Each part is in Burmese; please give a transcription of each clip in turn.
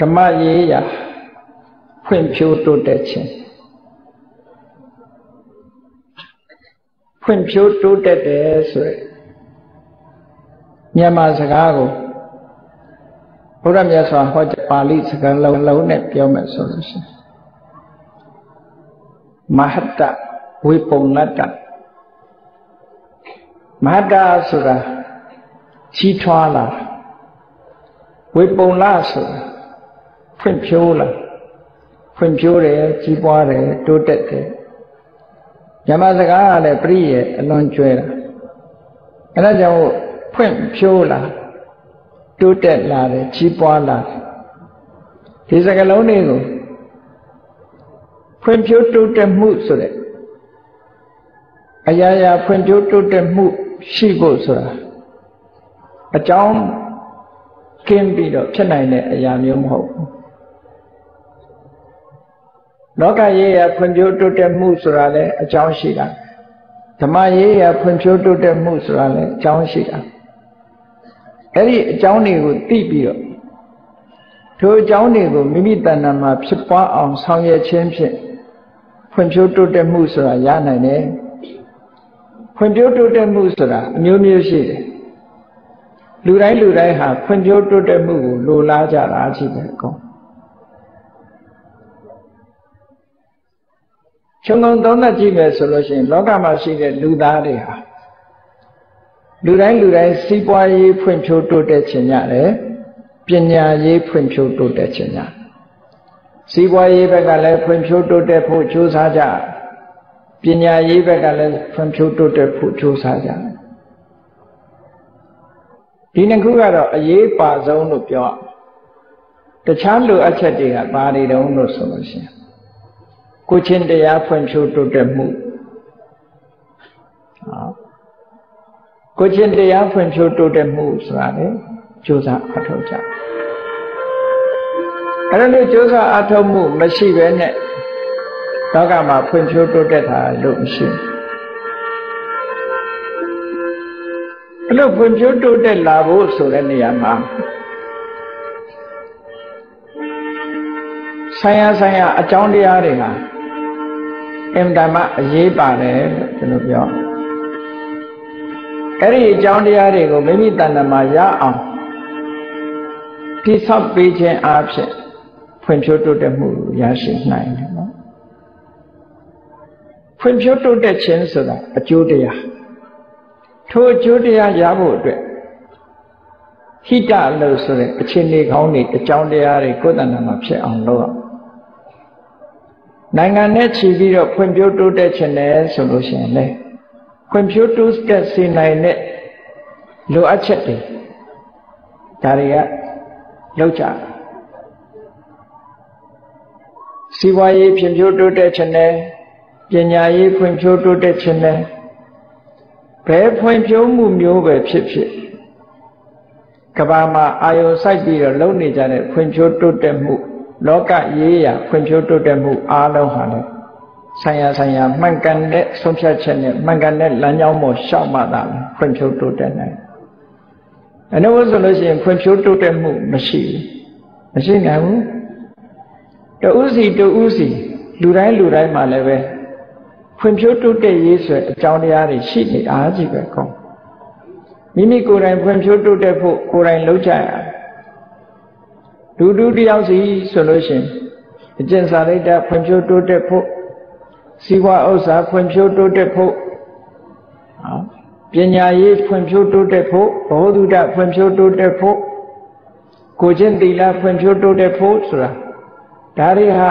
ဓမ္မရေးရာဖွံ့ဖြိုးတိုးတက်ခြင်းဖွံ့ဖြိုးတိုးတက်တယ်ဆိုရယ်မြန်မာစကားကိုဘုရားမြတ်စွာဟောကြားပါဠိစကားလုံးလုံးနဲ့ပြောမယ်ဆိုလို့ရှိရင်မဟတ္တဝိပုံနတ္တမဟတ္တဆိုတာကြီးထွားလာဝိပုံလဆိုတာ ဖွံ့ဖြိုးလာဖွံ့ဖြိုးတယ်ကြီးပွားတယ်တိုးတက်တယ်ညမစကားကလည်းပြည့်ရဲ့အလွန်ကျွဲတာအဲဒါကြောင့်ဖွင့်ဖြိုးလာတိုးတက်လာတယ်ကြီးပွားလာတယ်ဒီစကလုံးတွေကိုဖွံ့ဖြိုးတိုးတက်မှုဆိုတဲ့အရာရာဖွံ့ဖြိုးတိုးတက်မှုရှိဖို့ဆိုတာအကြောင်းကင်းပြီးတော့ဖြစ်နိုင်တဲ့အရာမျိုးမဟုတ်ဘူး လောကရေးရဖွံ့ဖြိုးတိုးတက်မှုဆိုတာလည်းအကြောင်းရှိတာဓမ္မရေးရဖွံ့ဖြိုးတိုးတက်မှုဆိုတာလည်းအကြောင်းရှိတာအဲ့ဒီအကြောင်းတွေကိုသိပြီးတော့ထိုအကြောင်းတွေကိုမိမိတဏ္ဍာမှာဖြစ်ပွားအောင်ဆောင်ရွက်ခြင်းဖြင့်ဖွံ့ဖြိုးတိုးတက်မှုဆိုတာရနိုင်တယ်ဖွံ့ဖြိုးတိုးတက်မှုဆိုတာအမျိုးမျိုးရှိတယ်လူတိုင်းလူတိုင်းဟာဖွံ့ဖြိုးတိုးတက်မှုကိုလိုလားကြတာရှိတယ်အကု ခြုံငုံသုံးသပ်ကြည့်မယ်ဆိုလို့ရှိရင်လောကမှာရှိတဲ့လူသားတွေဟာလူတိုင်းလူတိုင်းစီးပွားရေးဖွံ့ဖြိုးတိုးတက်ခြင်းရတယ်ပညာရေးဖွံ့ဖြိုးတိုးတက်ခြင်းရတယ်စီးပွားရေးဘက်ကလည်းဖွံ့ဖြိုးတိုးတက်ဖို့ကြိုးစားကြပညာရေးဘက်ကလည်းဖွံ့ဖြိုးတိုးတက်ဖို့ကြိုးစားကြဒီနှစ်ခုကတော့အရေးပါဆုံးလို့ပြောတခြားလိုအပ်ချက်တွေကဘာတွေတုံးလို့ဆိုလို့ရှိရင် ကိုချင်းတရားဖွံ့ဖြိုးတိုးတက်မှုကိုချင်းတရားဖွံ့ဖြိုးတိုးတက်မှုဆိုတာလေကြိုးစားအထောက်ကြအဲ့လိုကြိုးစားအထောက်မှုမရှိဘဲနဲ့လောကမှာဖွံ့ဖြိုးတိုးတက်တာလို့မရှိအဲ့လိုဖွံ့ဖြိုးတိုးတက်လာဖို့ဆိုတဲ့နေရာမှာဆိုင်ရာဆိုင်ရာအကြောင်းတရားတွေဟာ အင်တမအရေးပါတယ်လို့ကျွန်တော်ပြောအဲ့ဒီအကြောင်းတရားတွေကိုမိမိတဏ္ဍမှာရအောင်တိဆောက်ပေးခြင်းအဖြစ်ဖွံ့ဖြိုးတိုးတက်မှုရရှိနိုင်တယ်နော်ဖွံ့ဖြိုးတိုးတက်ခြင်းဆိုတာအကျိုးတရားထိုအကျိုးတရားရဖို့အတွက်ဟိတလို့ဆိုတဲ့အခြေအနေကောင်းတွေအကြောင်းတရားတွေကိုယ်တဏ္ဍမှာဖြစ်အောင်လုပ်အောင် နိုင်ငံနဲ့ချီပြီးတော့ဖွံ့ဖြိုးတိုးတက်ခြင်းနဲ့ဆိုလို့ရှိရင်လေဖွံ့ဖြိုးတိုးတက်စေနိုင်တဲ့လိုအပ်ချက်တွေဒါတွေကလောက်ကြစီးပွားရေးဖွံ့ဖြိုးတိုးတက်ခြင်းနဲ့ပညာရေးဖွံ့ဖြိုးတိုးတက်ခြင်းနဲ့ဘယ်ဖွံ့ဖြိုးမှုမျိုးပဲဖြစ်ဖြစ်ကဘာမှာအာယုံစိုက်ပြီးတော့လုပ်နေကြတဲ့ဖွံ့ဖြိုးတိုးတက်မှု လောကရေးရာဖွံ့ဖြိုးတိုးတက်မှုအားလုံးဟာလည်းဆိုင်ရာဆိုင်ရာမှန်ကန်တဲ့ဆုံးဖြတ်ချက်နဲ့မှန်ကန်တဲ့လမ်းကြောင်းပေါ်ရှောက်မှသာဖွံ့ဖြိုးတိုးတက်နိုင်အနုဝဆိုလို့ရှိရင်ဖွံ့ဖြိုးတိုးတက်မှုမရှိဘူးမရှိနိုင်ဘူးတူးစီတူးစီလူတိုင်းလူတိုင်းမှာလည်းပဲဖွံ့ဖြိုးတိုးတက်ရေးဆိုအကြောင်းတရားတွေရှိနေအားကြီးပဲကောမိမိကိုယ်တိုင်ဖွံ့ဖြိုးတိုးတက်ဖို့ကိုယ်တိုင်လုပ်ကြရ လူတူတယောက်စီဆိုလို့ရှိရင်အကျင့်စာရိတ္တဖွံ့ဖြိုးတိုးတက်ဖို့စီးပွားဥစ္စာဖွံ့ဖြိုးတိုးတက်ဖို့ပညာရေးဖွံ့ဖြိုးတိုးတက်ဖို့ဘောဓုတဖွံ့ဖြိုးတိုးတက်ဖို့ကိုချင်းသီလဖွံ့ဖြိုးတိုးတက်ဖို့ဆိုတာဒါတွေဟာ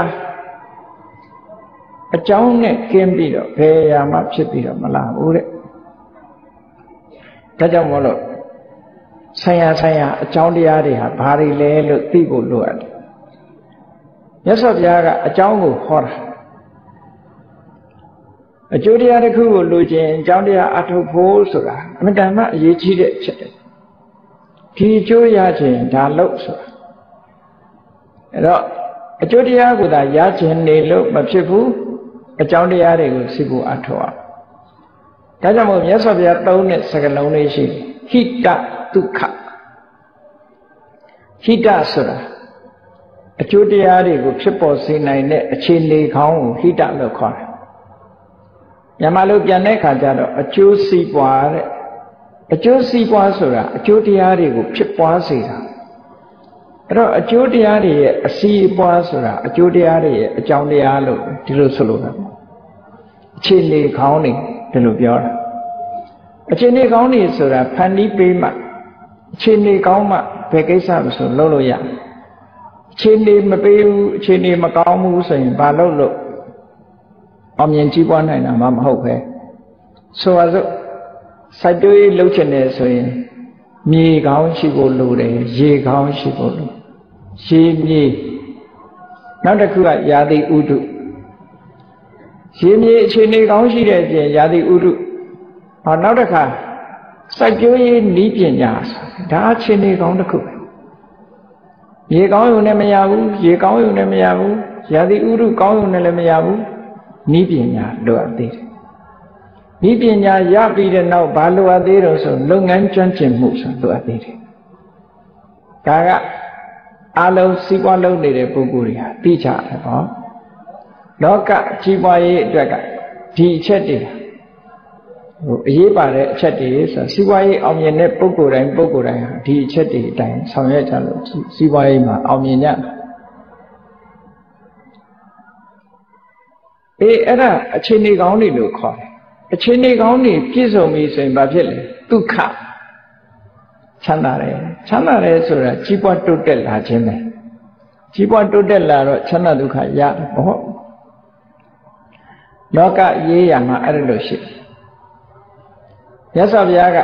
အကြောင်းနဲ့ကင်းပြီးတော့ဘယ်ရာမှဖြစ်ပြီးတော့မလာဘူးတဲ့ဒါကြောင့်မို့လို့ ဆိုင်ရာဆိုင်ရာအကြောင်းတရားတွေဟာဘာတွေလဲလို့သိဖို့လိုအပ်တယ်မြတ်စွာဘုရားကအကြောင်းကိုဟောတာအကျိုးတရားတစ်ခုကိုလိုချင်အကြောင်းတရားအထုတ်ဖို့ဆိုတာအမှန်တမ်းအရေးကြီးတဲ့အချက်တယ်ဒီအကျိုးရခြင်းဒါလို့ဆိုတာအဲ့တော့အကျိုးတရားကိုသာရခြင်းနေလို့မဖြစ်ဘူးအကြောင်းတရားတွေကိုသိဖို့အထောက်အောင်ဒါကြောင့်မို့မြတ်စွာဘုရားသုံးတဲ့စကားလုံးလေးရှိဟိတ ဒုက္ခဟိတဆိုတာအကျိုးတရားတွေကိုဖြစ်ပေါ်စေနိုင်တဲ့အခြေအနေခေါင်းကိုဟိတလို့ခေါ်တယ်မြန်မာလိုပြန်တဲ့အခါကျတော့အကျိုးစီးပွားတဲ့အကျိုးစီးပွားဆိုတာအကျိုးတရားတွေကိုဖြစ်ပွားစေတာအဲ့တော့အကျိုးတရားတွေရဲ့အစီအပွားဆိုတာအကျိုးတရားတွေရဲ့အကြောင်းတရားလို့ဒီလိုဆိုလို့ရတယ်အခြေအနေခေါင်းနေဒီလိုပြောတာအခြေအနေကောင်းနေဆိုတာဖန်တီးပေးမှ အခြေအနေကောင်းမှဘယ်ကိစ္စမဆိုလုပ်လို့ရအခြေအနေမပေးဘူးအခြေအနေမကောင်းဘူးဆိုရင်ဘာလုပ်လို့အောင်မြင်ကြီးပွားနိုင်တာမှမဟုတ်ပဲဆိုပါစို့စိုက်ပျိုးရေးလုပ်ချင်တယ်ဆိုရင်မြေကောင်းရှိဖို့လိုတယ်ရေကောင်းရှိဖို့လိုရေမြေနောက်တစ်ခုကယာတိဥဒုရေမြေအခြေအနေကောင်းရှိတဲ့အပြင်ယာတိဥဒုဟောနောက်တစ်ခါ စိုက်ပျိုးရေးနီးပညာဒါအခြေအနေကောင်းတစ်ခုပဲရေကောင်းရုံနဲ့မရဘူးရေကောင်းရုံနဲ့မရဘူးယာတိဥဒုကောင်းရုံနဲ့လည်းမရဘူးနီးပညာလိုအပ်သေးတယ်နီးပညာရပြီးတဲ့နောက်ဘာလိုအပ်သေးတော့ဆိုလုပ်ငန်းကျွမ်းကျင်မှုဆိုလိုအပ်သေးတယ်ဒါကအလုံးစီးပွားလုပ်နေတဲ့ပုဂ္ဂိုလ်တွေဟာသိကြတယ်ပေါ့လောကကြီးပွားရေးအတွက်ကဒီအချက်တွေ ဟိုအရေးပါတဲ့အချက်တွေဆိုစီးပွားရေးအောင်မြင်တဲ့ပုဂ္ဂိုလ်တိုင်းပုဂ္ဂိုလ်တိုင်းဟာဒီအချက်တွေအတိုင်းဆောင်ရွက်ကြလို့စီးပွားရေးမှာအောင်မြင်ကြအေးအဲ့ဒါအခြေအနေကောင်းတွေလို့ခေါ်တယ်အခြေအနေကောင်းတွေပြည့်စုံပြီဆိုရင်ဘာဖြစ်လဲဒုက္ခချမ်းသာတယ်ချမ်းသာတယ်ဆိုတာကြီးပွားတိုးတက်လာခြင်းပဲကြီးပွားတိုးတက်လာတော့ချမ်းသာဒုက္ခရတယ်မဟုတ်လောကရေးရမှာအဲ့လိုရှိ မြတ်စွာဘုရားက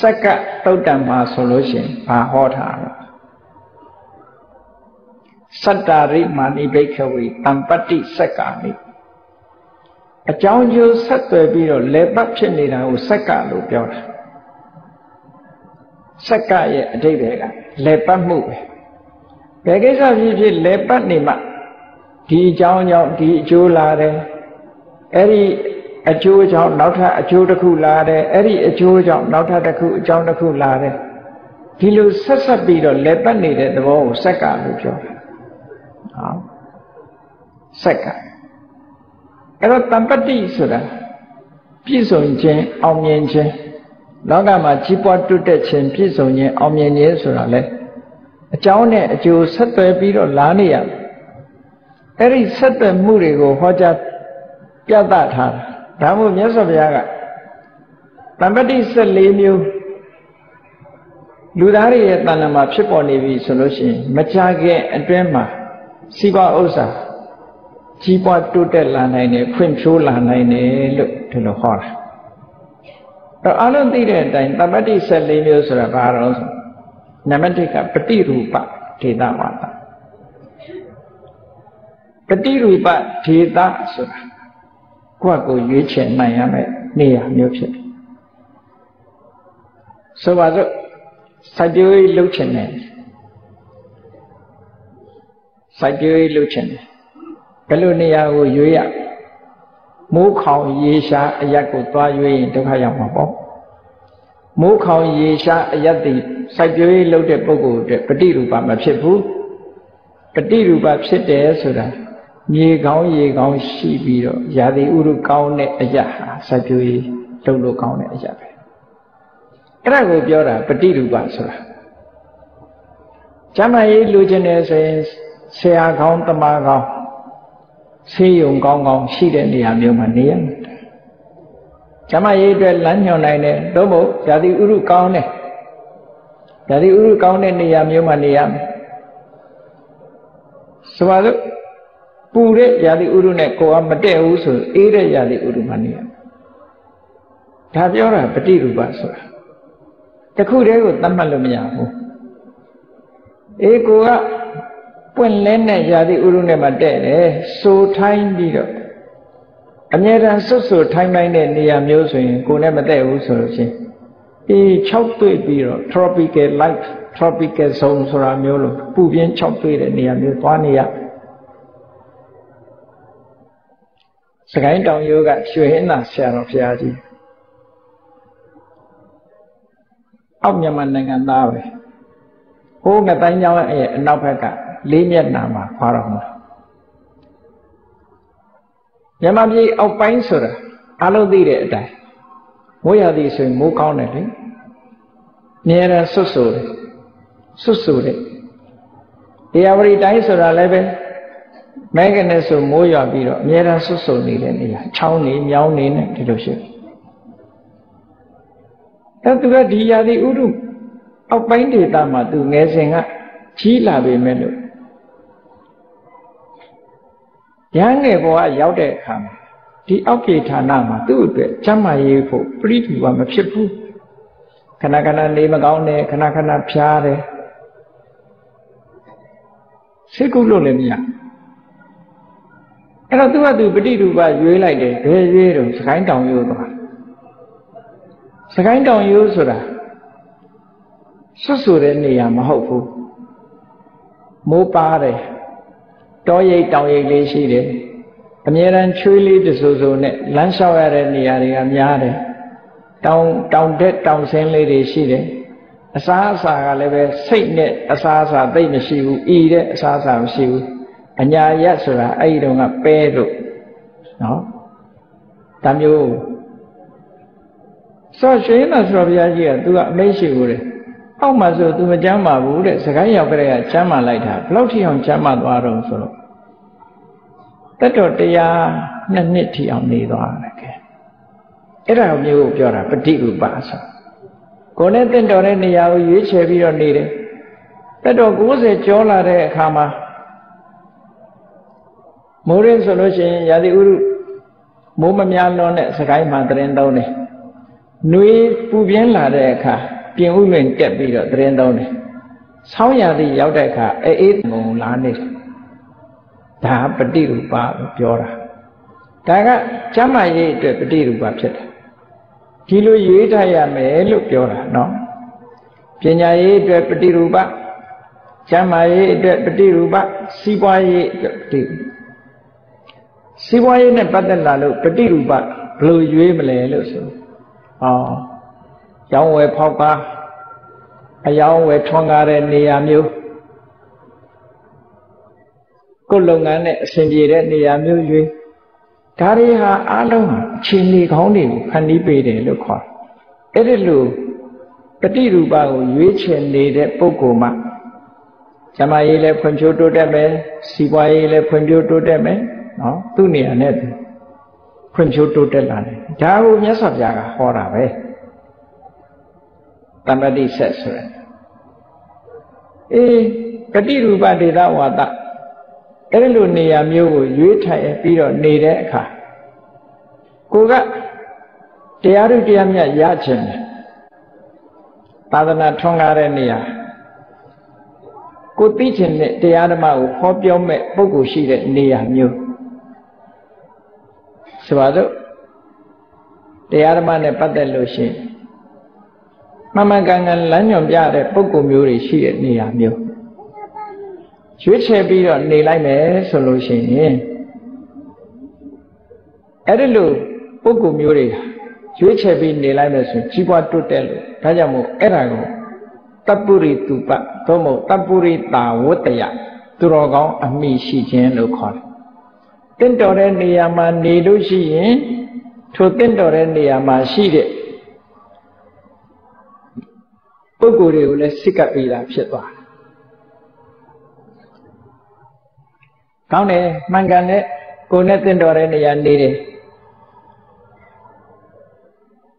စက္ကတုတ်တံမှာဆိုလို့ရှိရင်ဘာဟောထားလဲစတ္တာရိမာနိဘိခဝေတံပတ္တိစက္ကာနိအကြောင်းကျိုးဆက်သွယ်ပြီးတော့လေပတ်ဖြစ်နေတာကိုစက္ကလို့ပြောတာစက္ကရဲ့အဓိပ္ပာယ်ကလေပတ်မှုပဲဘယ်ကိစ္စဖြစ်ဖြစ်လေပတ်နေမှဒီအကြောင်းကြောင့်ဒီအကျိုးလာတယ်အဲ့ဒီ အကျိုးကြောင့်နောက်ထပ်အကျိုးတစ်ခုလာတယ်အဲ့ဒီအကျိုးကြောင့်နောက်ထပ်တစ်ခုအကြောင်းတစ်ခုလာတယ်ဒီလိုဆက်ဆက်ပြီးတော့လေပတ်နေတဲ့သဘောကိုစက္ကလို့ပြောတာဟောစက္ကအဲ့တော့တမ္ပတိဆိုတာပြည့်စုံခြင်းအောင်မြင်ခြင်းလောကမှာကြီးပွားတိုးတက်ခြင်းပြည့်စုံခြင်းအောင်မြင်ခြင်းဆိုတာလေအကြောင်းနဲ့အကျိုးဆက်သွယ်ပြီးတော့လာနေရအဲ့ဒီဆက်သွယ်မှုတွေကိုဟောကြားပြသထားတာ ဒါမို့မြတ်စွာဘုရားကတမ္ပတိ14မျိုးလူသားတွေရဲ့တဏ္ဍာမှာဖြစ်ပေါ်နေပြီဆိုလို့ရှိရင်မကြခင်အတွင်းမှာစီးပွားဥစ္စာကြီးပွားတိုးတက်လာနိုင်တယ်ဖွံ့ဖြိုးလာနိုင်တယ်လို့ဒီလိုဟောတာတော့အလုံးသိတဲ့အတိုင်းတပတ္တိ14မျိုးဆိုတာဘာလို့ဆိုနံပါတ်1ကပฏิရူပဒေတာဝါဒပฏิရူပဒေတာဆိုတာ ကိုယ့်ကိုရွေးချယ်နိုင်ရမယ်နေရာမျိုးဖြစ်တယ်ဆိုပါစို့စိုက်ပျိုးရေးလုပ်ချင်တယ်စိုက်ပျိုးရေးလုပ်ချင်တယ်ဘယ်လိုနေရာကိုရွေးရမိုးခေါင်ရေရှားအရက်ကိုသွားရွေးရင်ဒုက္ခရောက်မှာပေါ့မိုးခေါင်ရေရှားအရက်တည်စိုက်ပျိုးရေးလုပ်တဲ့ပုဂ္ဂိုလ်အတွက်ပฏิရူပမဖြစ်ဘူးပฏิရူပဖြစ်တယ်ဆိုတာ မြေကောင်းရေကောင်းရှိပြီးတော့ရာသီဥတုကောင်းတဲ့အရက်ဟာစိုက်ပျိုးရေးလုပ်လို့ကောင်းတဲ့အရက်ပဲအဲ့ဒါကိုပြောတာပฏิရူပဆိုတာကျမ်းမာရေးလိုချင်တယ်ဆိုရင်ဆရာကောင်းတမကောင်းဆေးရုံကောင်းကောင်းရှိတဲ့နေရာမျိုးမှာနေရမယ်။ကျမရေးအတွက်လမ်းညွှန်နိုင်တယ်သို့မဟုတ်ဇာတိဥရုကောင်းတယ်ဇာတိဥရုကောင်းတဲ့နေရာမျိုးမှာနေရမယ်။ဆိုပါစို့ ပူတဲ့ဇာတိဥရုနဲ့ကိုယ်ကမတည့်ဘူးဆိုအေးတဲ့ဇာတိဥရုမှာနေရမယ်။ဒါပြောတာပฏิရူပဆိုတာတခုတည်းကိုသတ်မှတ်လို့မရဘူး။အေးကိုကပွင့်လဲတဲ့ຢာတိဥရုနဲ့မှတဲ့တယ်စိုးထိုင်းပြီးတော့အမြဲတမ်းစွတ်စွတ်ထိုင်းတိုင်းတဲ့နေရာမျိုးဆိုရင်ကိုယ်နဲ့မတဲ့ဘူးဆိုလို့ချင်းအေး6တွေ့ပြီးတော့ tropical light tropical zone ဆိုတာမျိုးလို့ပူပြင်း6တွေ့တဲ့နေရာမျိုးသွားနေရ စကိုင်းတောင်ရိုးကရွှေဟင်းသာဆရာတော်ဘုရားကြီးအောက်မြန်မာနိုင်ငံသားပဲဟိုးငတိုင်းကြောင်းရဲ့အနောက်ဘက်ကလေးမျက်နှာမှာခွာတော်မူမြန်မာပြည်အောက်ပိုင်းဆိုတာအလုံးသိတဲ့အတိုင်းမိုးရသည်ဆိုရင်မိုးကောင်းတယ်လေမြဲတမ်းဆွတ်ဆိုတယ်ဆွတ်ဆိုတယ်တရားဝရီတိုင်းဆိုတာလည်းပဲ မဲကနေဆိုမိုးရွာပြီးတော့အမြဲတမ်းဆွတ်ဆိုနေတဲ့နေရာချောင်းနေမြောင်းနေနဲ့ဒီလိုရှိတယ်အဲသူကဒီရာသီဥတုအောက်ပိုင်းဒေသမှာသူငယ်စဉ်ကကြီးလာပေမဲ့လို့ရဟန်းငယ်ဘဝရောက်တဲ့အခါမှာဒီအောက်ပြေဌာနမှာသူ့အတွက်ကျမ်းမာရေးဖို့ပြိတူကမဖြစ်ဘူးခဏခဏနေမကောင်းတယ်ခဏခဏဖြားတယ်စိတ်ကုလို့လည်းမရ အဲ့တော့သူကသူပဋိတူပရွေးလိုက်တယ်ဘယ်ရွေးတော့စကိုင်းတောင်ရိုးသွားစကိုင်းတောင်ရိုးဆိုတာဆွတ်ဆိုတဲ့နေရာမဟုတ်ဘူးမိုးပါတယ်တောရိပ်တောင်ရိပ်လေးရှိတယ်အမြဲတမ်းချွေးလေးတဆူဆူနဲ့လမ်းလျှောက်ရတဲ့နေရာတွေကများတယ်တောင်တောင်တက်တောင်ဆင်းလေးတွေရှိတယ်အစားအစာကလည်းပဲစိတ်နဲ့အစားအစာသိမ့်မရှိဘူးဤတဲ့အစားအစာမရှိဘူး အညာရက်ဆိုတာအဲ့ဒီတော့ကပဲလို့နော်ဒါမျိုးဆော့ရွှေနာဆိုတော့ဘုရားကြီးကသူကအမိတ်ရှိဘူးတဲ့အောက်မှာဆိုသူမကြမ်းပါဘူးတဲ့စကိုင်းရောက်ကြတဲ့ကကျမ်းမာလိုက်တာဘလောက်ထိအောင်ကျမ်းမာသွားတော့ဆိုတော့တတ်တော်တရားနှစ်နှစ်ထိအောင်နေသွားတယ်ကဲအဲ့ဒါမျိုးကိုပြောတာပฏิဥပါဆိုကိုယ်နဲ့တင့်တော်တဲ့နေရာကိုရွေးချယ်ပြီးတော့နေတယ်တတ်တော်90ကျော်လာတဲ့အခါမှာ မိုးရင်းဆိုလို့ရှိရင်ရာသီဥတုမိုးမများလွန်းတဲ့စကိုင်းမှာတရင်သုံးတယ်။နှွေးပူပြင်းလာတဲ့အခါပြင်ဥလွင်တက်ပြီးတော့တရင်သုံးတယ်။ဆောင်းရာသီရောက်တဲ့အခါအေးအေးငုံလာနေတယ်။ဒါပฏิရူပလို့ပြောတာ။ဒါကကျမ်းမာရေးအတွက်ပฏิရူပဖြစ်တယ်။ဒီလိုရွေးထားရမယ်လို့ပြောတာနော်။ပညာရေးအတွက်ပฏิရူပကျမ်းမာရေးအတွက်ပฏิရူပစီးပွားရေးအတွက်ပฏิရူပ စီးပွားရေးနဲ့ပတ်သက်လာလို့ပฏิရူပဘယ်လိုရွေးမလဲလို့ဆို။ဟောရောင်းဝယ်ဖောက်ကားအယောင်းဝယ်ထွန်းကားတဲ့နေရာမျိုးကိုယ်လုပ်ငန်းနဲ့အဆင်ပြေတဲ့နေရာမျိုးရွေးဒါတွေဟာအားလုံးအချိန်နေကောင်းတွေကိုဖန်တီးပေးတယ်လို့ခေါ်တယ်။အဲ့ဒီလိုပฏิရူပကိုရွေးချယ်နေတဲ့ပုဂ္ဂိုလ်မှဇမရေးလည်းဖွံ့ဖြိုးတိုးတက်မယ်စီးပွားရေးလည်းဖွံ့ဖြိုးတိုးတက်မယ် နော်သူ့နေရာနဲ့သူဖွံ့ဖြိုးတိုးတက်လာတယ်ဒါကိုမြတ်စွာဘုရားကဟောတာပဲတမ္ပတိဆက်ဆိုရယ်အေးပฏิရူပဒေသဝါဒအဲ့လိုနေရာမျိုးကိုရွေးထိုင်ပြီးတော့နေတဲ့အခါကိုကတရားဥတရားမြတ်ရခြင်းတယ်သာသနာထွန်းကားတဲ့နေရာကိုသိခြင်းနဲ့တရားဓမ္မကိုဟောပြောမဲ့ပုဂ္ဂိုလ်ရှိတဲ့နေရာမျိုး ဆိုပါစို့တရားဓမ္မနဲ့ပတ်သက်လို့ရှိရင်မမကန်ကန်လမ်းညွန်ပြတဲ့ပုဂ္ဂိုလ်မျိုးတွေရှိတဲ့နေရာမျိုးရွေးချယ်ပြီးတော့နေလိုက်မယ်ဆိုလို့ရှိရင်အဲ့ဒီလိုပုဂ္ဂိုလ်မျိုးတွေရွေးချယ်ပြီးနေလိုက်မယ်ဆိုရင်ကြီးပွားတိုးတက်လို့ဒါကြောင့်မို့အဲ့ဒါကိုတပ္ပုရိတုပသို့မဟုတ်တပ္ပုရိတာဝတ္တယသူတော်ကောင်းအမိရှိခြင်းလို့ခေါ်တယ် တင့်တော်တဲ့နေရာမှာနေလို့ရှိရင်ထိုတင့်တော်တဲ့နေရာမှာရှိတဲ့ပုဂ္ဂိုလ်တွေကိုလည်းစိတ်ကပ်ပြီးတာဖြစ်သွားတယ်။ကောင်းတယ်မှန်ကန်တဲ့ကိုယ်နဲ့တင့်တော်တဲ့နေရာနေတယ်။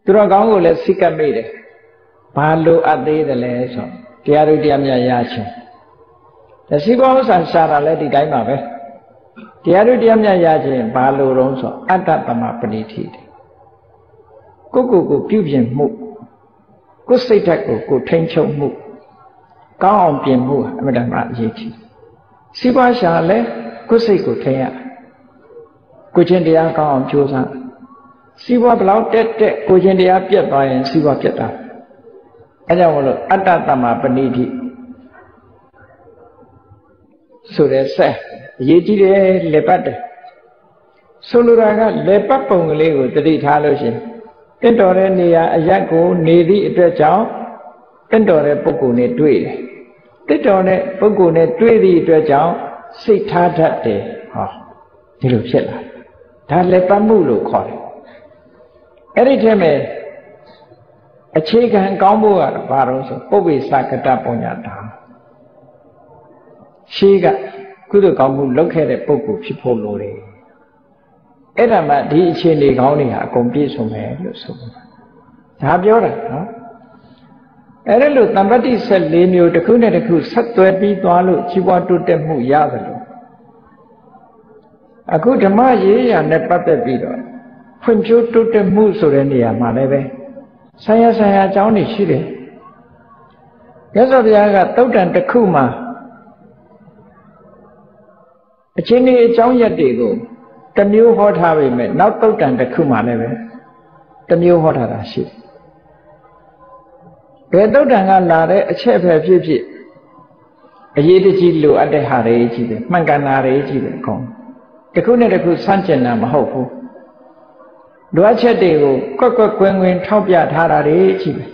သူတော်ကောင်းကိုလည်းစိတ်ကပ်မိတယ်။ဘာလိုအပ်သေးတယ်လဲဆိုတရားတို့တရားမြတ်ရချင်း။ဒါစီကောဥစ္စာရှာတာလည်းဒီတိုင်းပါပဲ။ တရားတို့တရားမြတ်ရခြင်းဘာလို့တော့ဆိုအတ္တတမပဏိတိတယ်ကိုကိုကိုပြုပြင်မှုကိုစိတ်ဓာတ်ကိုကိုထိန်ချုပ်မှုကောင်းအောင်ပြင်မှုအမှန်တမ်းအရေးကြီးစီးပွားရှာလဲကိုစိတ်ကိုထိန်ရကိုချင်းတရားကောင်းအောင်ကြိုးစားစီးပွားဘလောက်တက်တက်ကိုချင်းတရားပြတ်သွားရင်စီးပွားပြတ်တာအဲကြောင့်မလို့အတ္တတမပဏိတိ ဆိုတဲ့ဆက်အရေးကြီးတယ်လက်ပတ်တယ်ဆိုလိုတာကလက်ပတ်ပုံကလေးကိုတတိထားလို့ရှင်တင့်တော်တဲ့နေရာအရက်ကိုနေသည့်အတွက်ကြောင့်တင့်တော်တဲ့ပုဂ္ဂိုလ်နဲ့တွေ့တယ်တစ်တော်တဲ့ပုဂ္ဂိုလ်နဲ့တွေ့သည့်အတွက်ကြောင့်စိတ်ထားတတ်တယ်ဟောဒီလိုဖြစ်လာဒါလည်းပတ်မှုလို့ခေါ်တယ်အဲ့ဒီထဲမှာအခြေခံကောင်းဖို့ကတော့ဘာလို့ဆိုပုပ္ပိသကတပုံညာတာ ရှိကကုသိုလ်ကောင်းမှုလုပ်ခဲ့တဲ့ပုဂ္ဂိုလ်ဖြစ်ဖို့လိုတယ်အဲ့ဒါမှဒီအခြေအနေကောင်းတွေဟာအကုန်ပြည့်စုံမယ်လို့ဆိုပါတယ်ဒါပြောတာနော်အဲ့ဒါလို့တမ္ပတိ14မျိုးတစ်ခုနဲ့တစ်ခုဆက်သွဲပြီးသွားလို့ជីវတိုးတက်မှုရတယ်လို့အခုဓမ္မရေးရာနဲ့ပတ်သက်ပြီးတော့ဖွံ့ဖြိုးတိုးတက်မှုဆိုတဲ့နေရာမှာလည်းပဲဆရာဆရာအကြောင်းတွေရှိတယ်မြတ်စွာဘုရားကတုတ်တန်တစ်ခုမှာ အချင်းကြီးအကြောင်းရက်တွေကိုတမျိုးဟောထားပေမဲ့နောက်တုတ်တန်တစ်ခုမှလည်းပဲတမျိုးဟောထားတာရှိဘယ်တုတ်တန်ကလာတဲ့အချက်ပဲဖြစ်ဖြစ်အရေးတကြီးလိုအပ်တဲ့ဟာတွေကြီးတယ်မှန်ကန်တာတွေကြီးတယ်အကုန်တစ်ခုနဲ့တစ်ခုဆန့်ကျင်တာမဟုတ်ဘူးလိုအပ်ချက်တွေကိုကွက်ကွက်ကွင်းကွင်းထောက်ပြထားတာတွေကြီးတယ်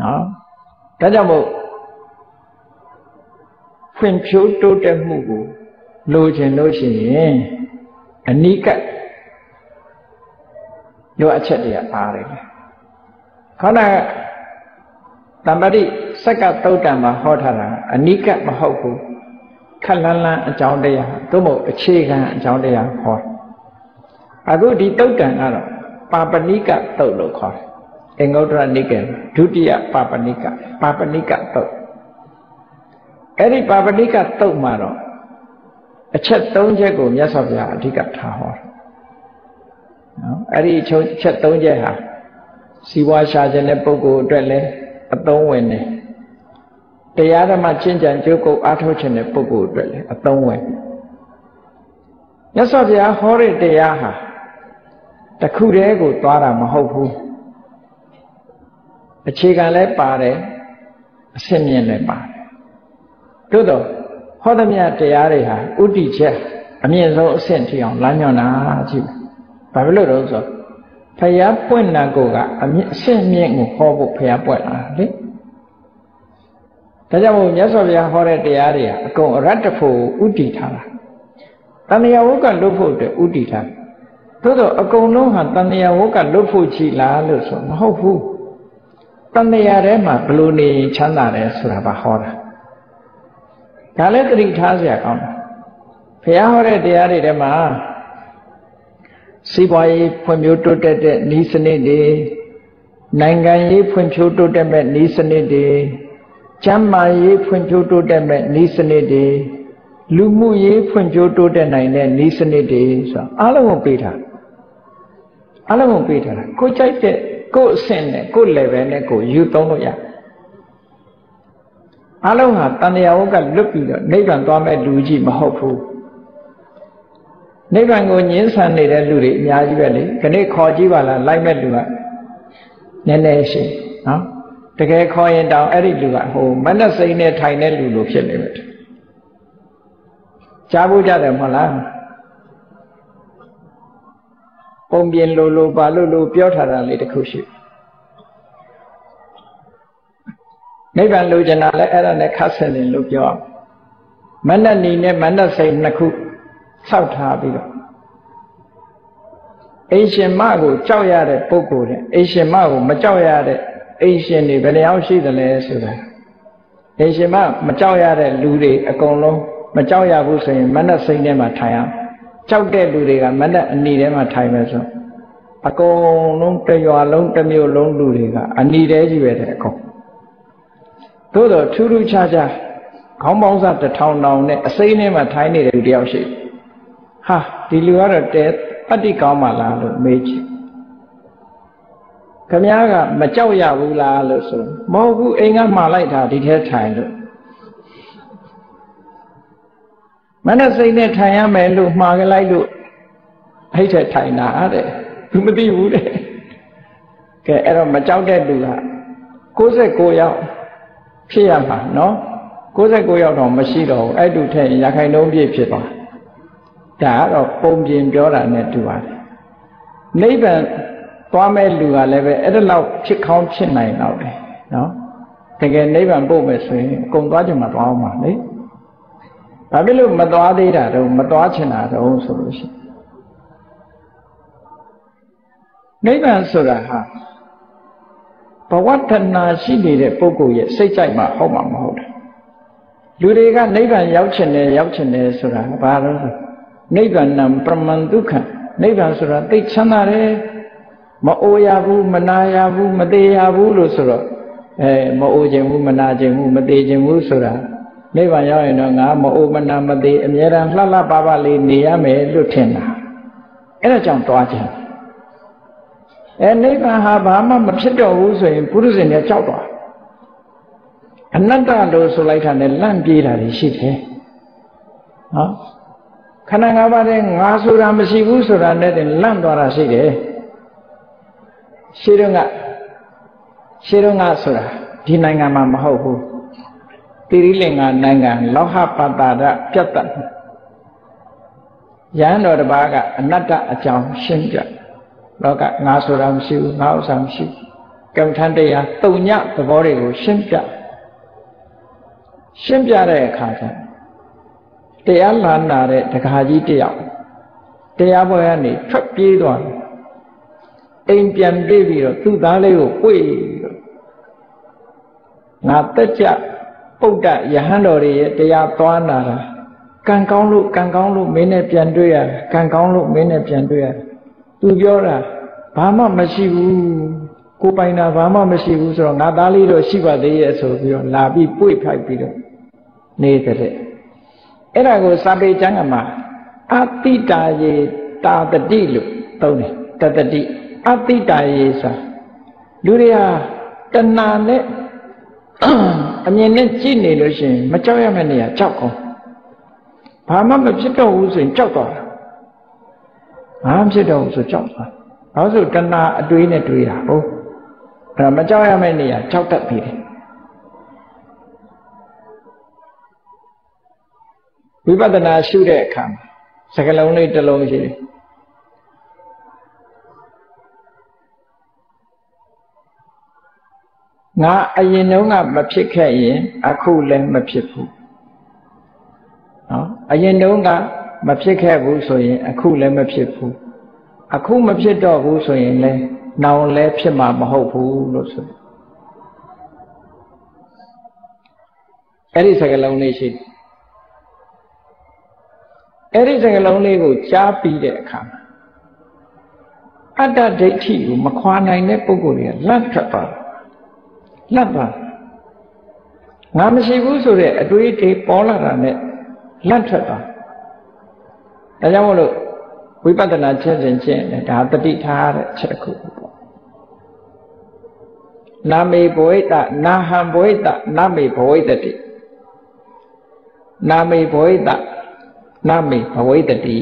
နော်ဒါကြောင့်မို့ ဖွံ့ဖြိုးတိုးတက်မှုကိုလိုချင်လို့ရှိရင်အနိကလိုအပ်ချက်တွေကပါတယ်ခေါင်းကတမ္ပတိစက္ကသုတ်တံမှာဟောထားတာအနိကမဟုတ်ဘူးခက်လန်းလန်းအကြောင်းတရားသို့မဟုတ်အခြေခံအကြောင်းတရားဟောအခုဒီသုတ်တံကတော့ပါပဏိကသုတ်လို့ခေါ်တယ်အင်္ဂုတ္တရနိကေဒုတိယပါပဏိကပါပဏိကသုတ် အဲ့ဒီပါပဏိကသုတ်မှာတော့အချက်၃ချက်ကိုမြတ်စွာဘုရားအဓိကထားဟောတယ်နော်အဲ့ဒီအချက်၃ချက်ဟာစီဝါရှာခြင်းတဲ့ပုဂ္ဂိုလ်အတွက်လည်းအသုံးဝင်တယ်တရားဓမ္မကျင့်ကြံကြိုးကုပ်အားထုတ်ခြင်းတဲ့ပုဂ္ဂိုလ်အတွက်လည်းအသုံးဝင်မြတ်စွာဘုရားဟောတဲ့တရားဟာတခုတည်းကိုသွားတာမဟုတ်ဘူးအခြေခံလည်းပါတယ်အစင်မြင့်လည်းပါတယ် သို့တော့ဟောသမျှတရားတွေဟာဥတီချက်အမြင့်ဆုံးအဆင့်ထိအောင်လမ်းညွှန်တာကြည့်ဘာဖြစ်လို့လဲဆိုဖျားပွင့်နာကိုကအမြင့်အဆင့်မြင့်ကိုဟောဖို့ဖျားပွင့်လာလေဒါကြောင့်မို့မြတ်စွာဘုရားဟောတဲ့တရားတွေဟာအကုန်အရတ္တဖို့ဥတည်ထားတာတဏှာဝုကလွတ်ဖို့အတွက်ဥတည်ထားသို့တော့အကုန်လုံးဟာတဏှာဝုကလွတ်ဖို့ချီလားလို့ဆိုမဟုတ်ဘူးတဏှာထဲမှာဘလို့နေချမ်းသာတယ်ဆိုတာပါဟောတာ ဒါလည်းသတိထားစရာကောင်းတယ်ဘုရားဟောတဲ့တရားတွေထဲမှာစီးပွားရေးဖွံ့ဖြိုးတိုးတက်တဲ့ဤစနစ်တွေနိုင်ငံရေးဖွံ့ဖြိုးတိုးတက်မဲ့ဤစနစ်တွေကျန်းမာရေးဖွံ့ဖြိုးတိုးတက်မဲ့ဤစနစ်တွေလူမှုရေးဖွံ့ဖြိုးတိုးတက်နိုင်တဲ့ဤစနစ်တွေဆိုအားလုံးကိုပေးထားအားလုံးကိုပေးထားတာကိုကြိုက်တဲ့ကိုအဆင့်နဲ့ကို level နဲ့ကိုယူသုံးလို့ရတယ် အလုံးဟာတဏှာဝကလွတ်ပြီးတော့နိဗ္ဗာန်သွားမဲ့လူကြီးမဟုတ်ဘူးနိဗ္ဗာန်ကိုညှင်းဆန်နေတဲ့လူတွေအများကြီးပဲလေခဏခေါ်ကြည့်ပါလားလိုက်မဲ့လူကနည်းနည်းရှိနော်တကယ်ခေါ်ရင်တောင်အဲ့ဒီလူကဟိုမနက်စိန်နဲ့ထိုင်တဲ့လူလိုဖြစ်နေမယ်ကြားဖို့ကြတယ်မဟုတ်လားပုံပြင်လိုလိုပါလို့လို့ပြောထားတာလေးတစ်ခုရှိ နိဗ္ဗာန်လိုချင်တာလည်းအဲ့ဒါနဲ့ခတ်ဆင်တယ်လို့ပြောမနတ်နေနဲ့မနတ်စိတ်နှစ်ခုဆောက်ထားပြီးတော့အိရှင်မကိုကြောက်ရတဲ့ပုဂ္ဂိုလ်တဲ့အိရှင်မကိုမကြောက်ရတဲ့အိရှင်တွေဘယ်နှယောက်ရှိသလဲဆိုတာအိရှင်မမကြောက်ရတဲ့လူတွေအကုန်လုံးမကြောက်ရဘူးဆိုရင်မနတ်စိတ်ထဲမှာထိုင်အောင်ကြောက်တဲ့လူတွေကမနတ်အနီထဲမှာထိုင်မယ်ဆိုအကုန်လုံးတရွာလုံးတစ်မြို့လုံးလူတွေကအနီတဲကြီးပဲတဲ့အကုန် သို့တော့ထူးထူးခြားခြားခေါင်းပေါင်းစားတစ်ထောင်တောင်နဲ့အစိမ်းထဲမှာထိုင်းနေတဲ့လူတယောက်ရှိဟာဒီလူကတော့တဲပတ္တိကောင်းပါလားလို့မေးချင်ခမည်းကမကြောက်ရဘူးလားလို့ဆိုမဟုတ်ဘူးအိမ်ကမှာလိုက်တာဒီထဲထိုင်လို့မနစိတ်နဲ့ထိုင်ရမယ်လို့မှားကြလိုက်လို့အဲ့ထက်ထိုင်တာတဲ့သူမသိဘူးတဲ့ကဲအဲ့တော့မကြောက်တဲ့လူက69ယောက် ဖြစ်ရမှာနော်69ယောက်တော့မရှိတော့ဘူးအဲ့တူထက်ရခိုင်နှုံးပြည့်ဖြစ်သွားဒါကတော့ပုံပြင်ပြောတာနဲ့တူပါတယ်နိဗ္ဗာန်သွားမဲ့လူကလည်းပဲအဲ့ဒါလောက်ဖြစ်ကောင်းဖြစ်နိုင်တော့တယ်နော်တကယ်နိဗ္ဗာန်ပို့မယ်ဆိုရင်အကုန်သွားကြမှာသွားအောင်ပါလေဘာဖြစ်လို့မသွားသေးတာတော့မသွားချင်တာတော့ဆိုလို့ရှိရင်နိဗ္ဗာန်ဆိုတာဟာ ဘဝတဏရှိနေတဲ့ပုဂ္ဂိုလ်ရဲ့စိတ်ကြိုက်မှဟောမှာမဟုတ်ဘူးလူတွေကနိဗ္ဗာန်ရောက်ချင်တယ်ရောက်ချင်တယ်ဆိုတာဘာလို့လဲနိဗ္ဗာန်ပရမန်ဒုက္ခနိဗ္ဗာန်ဆိုတာသိချမ်းသာတယ်မအိုရဘူးမနာရဘူးမသေးရဘူးလို့ဆိုတော့အဲမအိုခြင်းဘူးမနာခြင်းဘူးမသေးခြင်းဘူးဆိုတာနိဗ္ဗာန်ရောက်ရင်တော့ငါမအိုမနာမသေးအမြဲတမ်းလှလှပပလေးနေရမယ်လို့ထင်တာအဲ့ဒါကြောင့်တွားခြင်း အဲနိဗ္ဗာန်ဟာဘာမှမဖြစ်တော့ဘူးဆိုရင်ပုရုဇဉ်တွေကြောက်သွားအနတ္တလို့ဆိုလိုက်တာနဲ့လန့်ပြေးတာရှိတယ်နော်ခန္ဓာ၅ပါးနဲ့ငါဆိုတာမရှိဘူးဆိုတာနဲ့တင်လန့်သွားတာရှိတယ်ရှင်းတော့ကရှင်းတော့ကဆိုတာဒီနိုင်ငံမှာမဟုတ်ဘူးတိရိလင်္ကာနိုင်ငံလောဟပတ္တာရပြတ်တတ်ရဟန်းတော်တစ်ပါးကအနတ္တအကြောင်းရှင်းပြ လောကငါဆိုတာမရှိဘူးငါဥစ္စာမရှိဘူးကမ္မထန်တရားတုံညသဘောတွေကိုရှင်းပြရှင်းပြတဲ့အခါကျတရားလာနာတဲ့တခါကြီးတယောက်တရားပွဲကနေထွက်ပြေးသွားတယ်အိမ်ပြန်ပြေးပြီးတော့သူ့သားလေးကိုပွေပြီးတော့ငါတက်ကြပုဒ္ဒယဟန်တော်တွေရဲ့တရားသွားနာတာကံကောင်းလို့ကံကောင်းလို့မင်းနဲ့ပြန်တွေ့ရကံကောင်းလို့မင်းနဲ့ပြန်တွေ့ရ သူပြောတာဘာမှမရှိဘူးကိုပိုင်တာဘာမှမရှိဘူးဆိုတော့ငါသားလေးတော့ရှိပါသေးရဲ့ဆိုပြီးတော့လာပြီးပွေ့ဖိုက်ပြီးတော့နေတဲ့အဲ့ဒါကိုစာပေကျမ်းကမှာအတိတာယေတာတတိလို့သုံးတယ်တတတိအတိတာယေစာလူတွေဟာတဏှာနဲ့အမြင်နဲ့ကြည့်နေလို့ရှိရင်မကြောက်ရမယ့်နေရာကြောက်ကောဘာမှမဖြစ်တော့ဘူးဆိုရင်ကြောက်တော့ ဘာမှဖြစ်တော့ဘူးဆိုကြောက်သွားဘာလို့ဆိုတဏှာအတွေးနဲ့တွေးတာဟုတ်အဲ့မကြောက်ရမယ့်နေရာကြောက်တတ်ပြီတယ်ဝိပဿနာရှုတဲ့အခါမှာစကလုံးလေးတစ်လုံးရှိတယ်ငါအရင်တုန်းကမဖြစ်ခဲ့ရင် အခုလည်းမဖြစ်ဘူးနော်အရင်တုန်းက မဖြစ်ခဲ့ဘူးဆိုရင် အခုလည်းမဖြစ်ဘူးအခုမဖြစ်တော့ဘူးဆိုရင်လည်းနောင်လည်းဖြစ်မှာမဟုတ်ဘူးလို့ဆိုအဲ့ဒီစကလုံးလေးရှိတယ်အဲ့ဒီစကလုံးလေးကိုကြားပြီးတဲ့အခါမှာအတ္တဒိဋ္ဌိကိုမခွာနိုင်တဲ့ပုဂ္ဂိုလ်တွေကလတ်ထွက်သွားတယ်လတ်သွားငါမရှိဘူးဆိုတဲ့အတွေးတွေပေါ်လာတာနဲ့လတ်ထွက်သွား ဒါကြောင့်မလို့ဝိပဿနာချက်ချင်းချင်းနဲ့ဒါတတိထားတဲ့ချက်တစ်ခုပေါ့နာမေဘဝိတနာဟံဘဝိတနာမေဘဝိတတိနာမေဘဝိတနမေဘဝိတတိ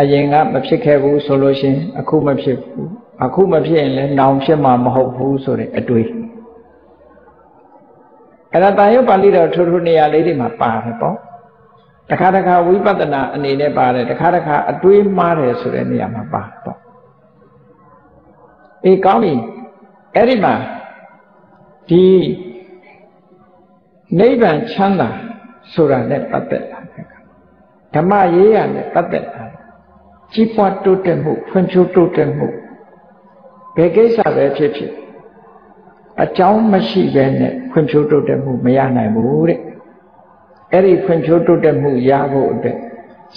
အရင်ကမဖြစ်ခဲ့ဘူးဆိုလို့ရှင်အခုမဖြစ်ဘူးအခုမဖြစ်ရင်လည်းနောင်ဖြစ်မှာမဟုတ်ဘူးဆိုတဲ့အတွေးအဲ့ဒါတာယုတ်ပါဠိတော်ထိုးထိုးနေရာလေးတွေမှာပါတယ်ပေါ့ တခါတခါဝိပဿနာအနေနဲ့ပါတယ်တခါတခါအတွေးမှားတယ်ဆိုတဲ့နေရာမှာပါပေါ့အေးကောင်းပြီအဲ့ဒီမှာဒီနိဗ္ဗာန်ချမ်းသာဆိုတာနဲ့ပတ်သက်လာဓမ္မရေးရနဲ့ပတ်သက်တာကြီးပွားတိုးတက်မှုဖွံ့ဖြိုးတိုးတက်မှုဘယ်ကိစ္စပဲဖြစ်ဖြစ်အကြောင်းမရှိဘဲနဲ့ဖွံ့ဖြိုးတိုးတက်မှုမရနိုင်ဘူးတဲ့ အဲ့ဒီဖွံ့ဖြိုးတိုးတက်မှုရဖို့အတွက်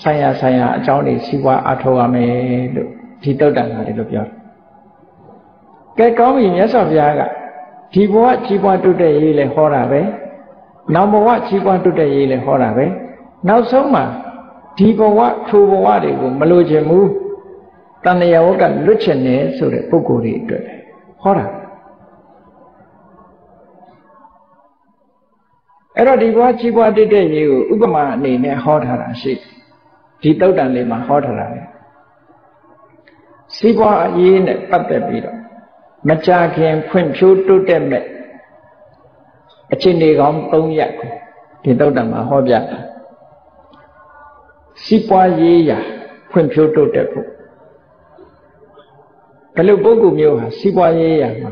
ဆိုင်ရာဆိုင်ရာအကြောင်းတွေစီးပွားအထောက်ရမယ်လို့ဒီတုတ်တန်ကလေးလို့ပြောတယ်။ကဲကောင်းပြီမြတ်စွာဘုရားကဒီဘဝကြီးပွားတိုးတက်ရေးလဲဟောတာပဲ။နောက်ဘဝကြီးပွားတိုးတက်ရေးလဲဟောတာပဲ။နောက်ဆုံးမှာဒီဘဝထိုဘဝတွေကိုမလိုချင်ဘူးတဏှာဝကလွတ်ချင်တယ်ဆိုတဲ့ပုဂ္ဂိုလ်တွေအတွက်ဟောတာ အဲ့တော့ဒီဘဝကြီးပွားတည်တဲ့ရေးကိုဥပမာအနေနဲ့ဟောထားတာရှိဒီတုတ်တန်လေးမှာဟောထားတာလေစီးပွားအရေးနဲ့ပတ်သက်ပြီးတော့မကြခင်ဖွံ့ဖြိုးတိုးတက်မဲ့အခြေအနေကောင်း၃ရပ်ကိုဒီတုတ်တန်မှာဟောပြတာစီးပွားရေးရာဖွံ့ဖြိုးတိုးတက်ဖို့ဘယ်လိုပုဂ္ဂိုလ်မျိုးဟာစီးပွားရေးရာမှာ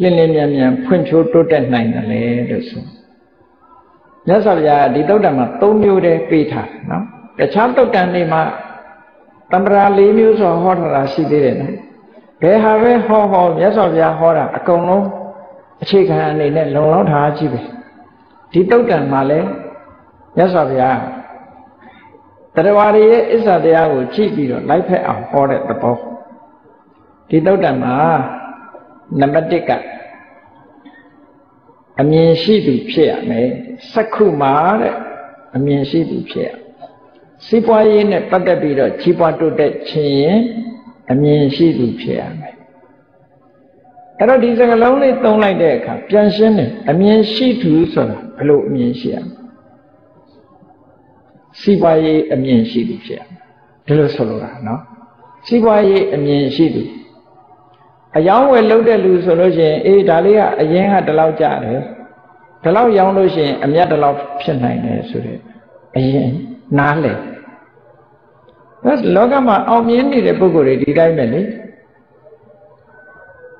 လင်းလင်းမြန်မြန်ဖွံ့ဖြိုးတိုးတက်နိုင်တယ်လေလို့ဆို မြတ်စွာဘုရားဒီတုတ်တံမှာ၃မျိုးတည်းပေးထားတယ်နော်တခြားတုတ်တံတွေမှာတမ္ပရာ၄မျိုးဆိုဟောထားတာရှိသေးတယ်နော်ဘယ်ဟာပဲဟောဟောမြတ်စွာဘုရားဟောတာအကုန်လုံးအခြေခံအနေနဲ့လုံလောက်ထားကြည့်ပဲဒီတုတ်တံမှာလည်းမြတ်စွာဘုရားတရားဝါရီရဲ့အစ္ဆတရားကိုကြည့်ပြီးတော့လိုက်ဖက်အောင်ဟောတဲ့သဘောဒီတုတ်တံမှာနံပါတ်1က အမြင်ရှိသူဖြစ်ရမယ်စက္ခုမှာတဲ့အမြင်ရှိသူဖြစ်ရစီးပွားရေးနဲ့ပတ်သက်ပြီးတော့ကြီးပွားတိုးတက်ခြင်းအမြင်ရှိသူဖြစ်ရမယ်အဲ့တော့ဒီစကားလုံးလေးသုံးလိုက်တဲ့အခါပြန်ရှင်းတယ်အမြင်ရှိသူဆိုတာဘယ်လိုအမြင်ရှိရမလဲစီးပွားရေးအမြင်ရှိသူဖြစ်ရမယ်ဒီလိုဆိုလိုတာနော်စီးပွားရေးအမြင်ရှိသူ အယောင်းဝယ်လုပ်တဲ့လူဆိုလို့ရှိရင်အေးဒါလေးကအရင်ကဒီလောက်ကြတယ်ဒီလောက်ရောင်းလို့ရှိရင်အမြတ်ဒီလောက်ဖြစ်နိုင်တယ်ဆိုတဲ့အရင်နားလေဒါလောကမှာအောင်မြင်နေတဲ့ပုဂ္ဂိုလ်တွေဒီတိုင်းပဲလေ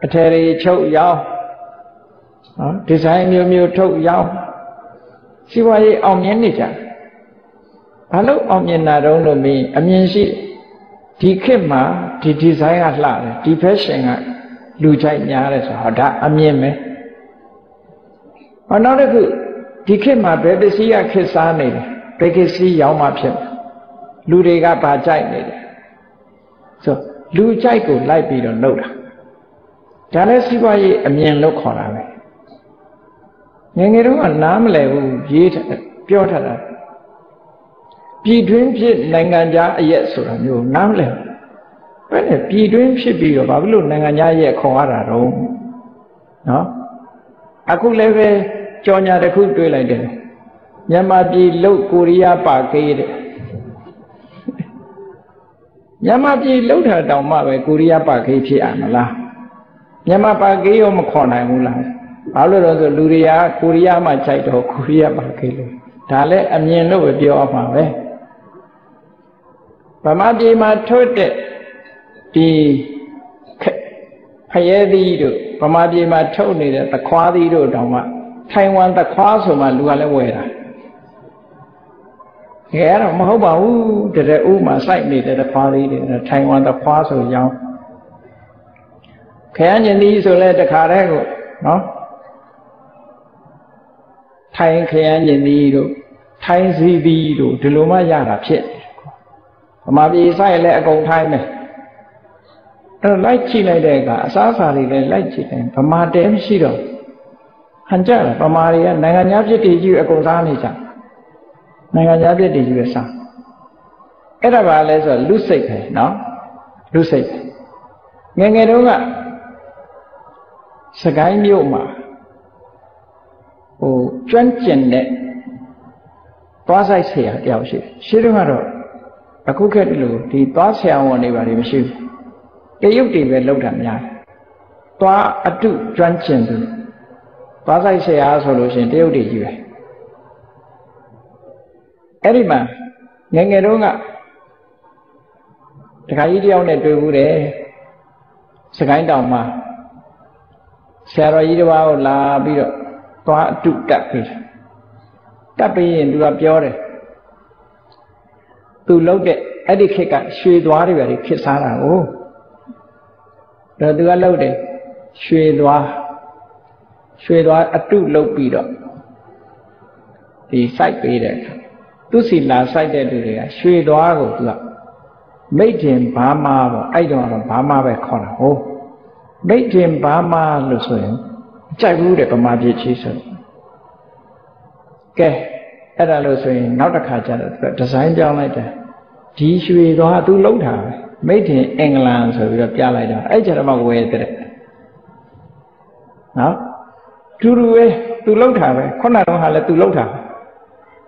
အထယ်တွေချုပ်ရောင်းနော်ဒီဇိုင်းမျိုးမျိုးထုတ်ရောင်းစီးပွားရေးအောင်မြင်နေကြဘာလို့အောင်မြင်တာတုံးလို့မင်းအမြင်ရှိဒီခေတ်မှာဒီဒီဇိုင်းကလှတယ်ဒီ fashion က လူကြိုက်များတယ်ဆိုတော့ဒါအမြင်ပဲဟောနောက်တစ်ခုဒီခေတ်မှာဘယ်ပစ္စည်းကခေတ်စားနေတယ်ဘယ်ပစ္စည်းရောင်းမှဖြစ်လူတွေကဘာကြိုက်နေတယ်ဆိုလူကြိုက်ကိုလိုက်ပြီးတော့နှုတ်တာဒါလည်းစီးပွားရေးအမြင်လို့ခေါ်တာပဲငငယ်တုန်းကနားမလည်ဘူးရေးပြောထားတာပြည်တွင်းဖြစ်နိုင်ငံခြားအရက်ဆိုတာမျိုးနားမလည်ဘူး ဘယ်နဲ့ပြည်တွင်းဖြစ်ပြီးတော့ဘာဖြစ်လို့နိုင်ငံသားရဲ့ခေါ်ရတာတော့နော်အခုလည်းပဲကြော်ညာတစ်ခုတွေးလိုက်တယ်မြန်မာပြည်လုတ်ကိုရီးယားပါကေးတဲ့မြန်မာပြည်လုတ်တာတောင်မှပဲကိုရီးယားပါကေးဖြစ်ရမလားမြန်မာပါကေးရောမခေါ်နိုင်ဘူးလားဘာလို့လဲဆိုလူတွေကကိုရီးယားမှာခြိုက်တော့ကိုရီးယားပါကေးလို့ဒါလည်းအမြင်လို့ပဲပြောအောင်ပါပဲဗမာပြည်မှာထုတ်တဲ့ ဒီဖရဲသီးတို့ဗမာပြည်မှာထုတ်နေတဲ့သခွားသီးတို့တောင်မှထိုင်ဝမ်သခွားဆိုမှလူကလည်းဝယ်တာငယ်တော့မဟုတ်ပါဘူးတရဥမှာစိုက်နေတဲ့သခွားသီးတွေထိုင်ဝမ်သခွားဆိုရောင်းခရမ်းကျင်သီးဆိုလဲတခါတည်းကိုနော်ထိုင်ခရမ်းကျင်သီးတို့ထိုင်စီသီးတို့ဒီလိုမှရတာဖြစ်ဗမာပြည်စိုက်လဲအကုန်ထိုင်မယ် အဲ့တော့လိုက်ကြည့်လိုက်တဲ့အခါအစားအစာတွေလည်းလိုက်ကြည့်တယ်ဗမာတဲမရှိတော့ဟန်ကြတယ်ဗမာတွေကနိုင်ငံသားဖြစ်တည်ကြီးအကုန်စားနေကြနိုင်ငံသားဖြစ်တည်ကြီးပဲစားအဲ့ဒါပါလဲဆိုလူစိတ်ပဲနော်လူစိတ်ငငယ်တုန်းကစကိုင်းမြို့မှာဟိုကျွမ်းကျင်တဲ့သွားဆိုင်ဆရာတယောက်ရှိတယ်ရှိတော့ကတော့အခုခေတ်လိုဒီသွားဆရာဝန်တွေပါတွေမရှိဘူး တရုတ်တွေပဲလောက်တာများတယ်။သွားအတုကျွမ်းကျင်သူသွားဆိုင်ဆရာဆိုလို့ရှိရင်တရုတ်တွေကြီးပဲ။အဲ့ဒီမှာငငယ်တုန်းကတခါကြီးတယောက်နဲ့တွေ့ဘူးတယ်။စကိုင်းတောင်မှာဆရာတော်ကြီးတစ်ပါးကိုလာပြီးတော့သွားအတုတက်ပြီးတက်ပြီးရင်သူကပြောတယ်သူလှုပ်တဲ့အဲ့ဒီခေတ်ကရွှေသွားတွေပဲခေတ်စားတာကို တော့သူကလှုပ်တယ်ရွှေသွားရွှေသွားအတုလှုပ်ပြီးတော့ဒီစိုက်ပေးတယ်သူစီလာစိုက်တဲ့လူတွေကရွှေသွားကိုသူကမိတ်တင်ဘာမာပေါ့အဲ့တော့တော့ဘာမာပဲခေါ်တာဟုတ်မိတ်တင်ဘာမာလို့ဆိုရင်ကြိုက်ဘူးတဲ့ဗမာပြည်ချင်းဆိုကဲအဲ့ဒါလို့ဆိုရင်နောက်တစ်ခါကျတော့သူကဒီဇိုင်းပြောင်းလိုက်တယ်ဒီရွှေသွားသူလှုပ်တာပဲ မိတ်တင်အင်္ဂလန်ဆိုပြီးတော့ပြလိုက်တော့အဲ့ကျတော့မှဝယ်တဲ့နော်တူတူပဲသူလောက်တာပဲခုနကတော့ဟာလဲသူလောက်တာ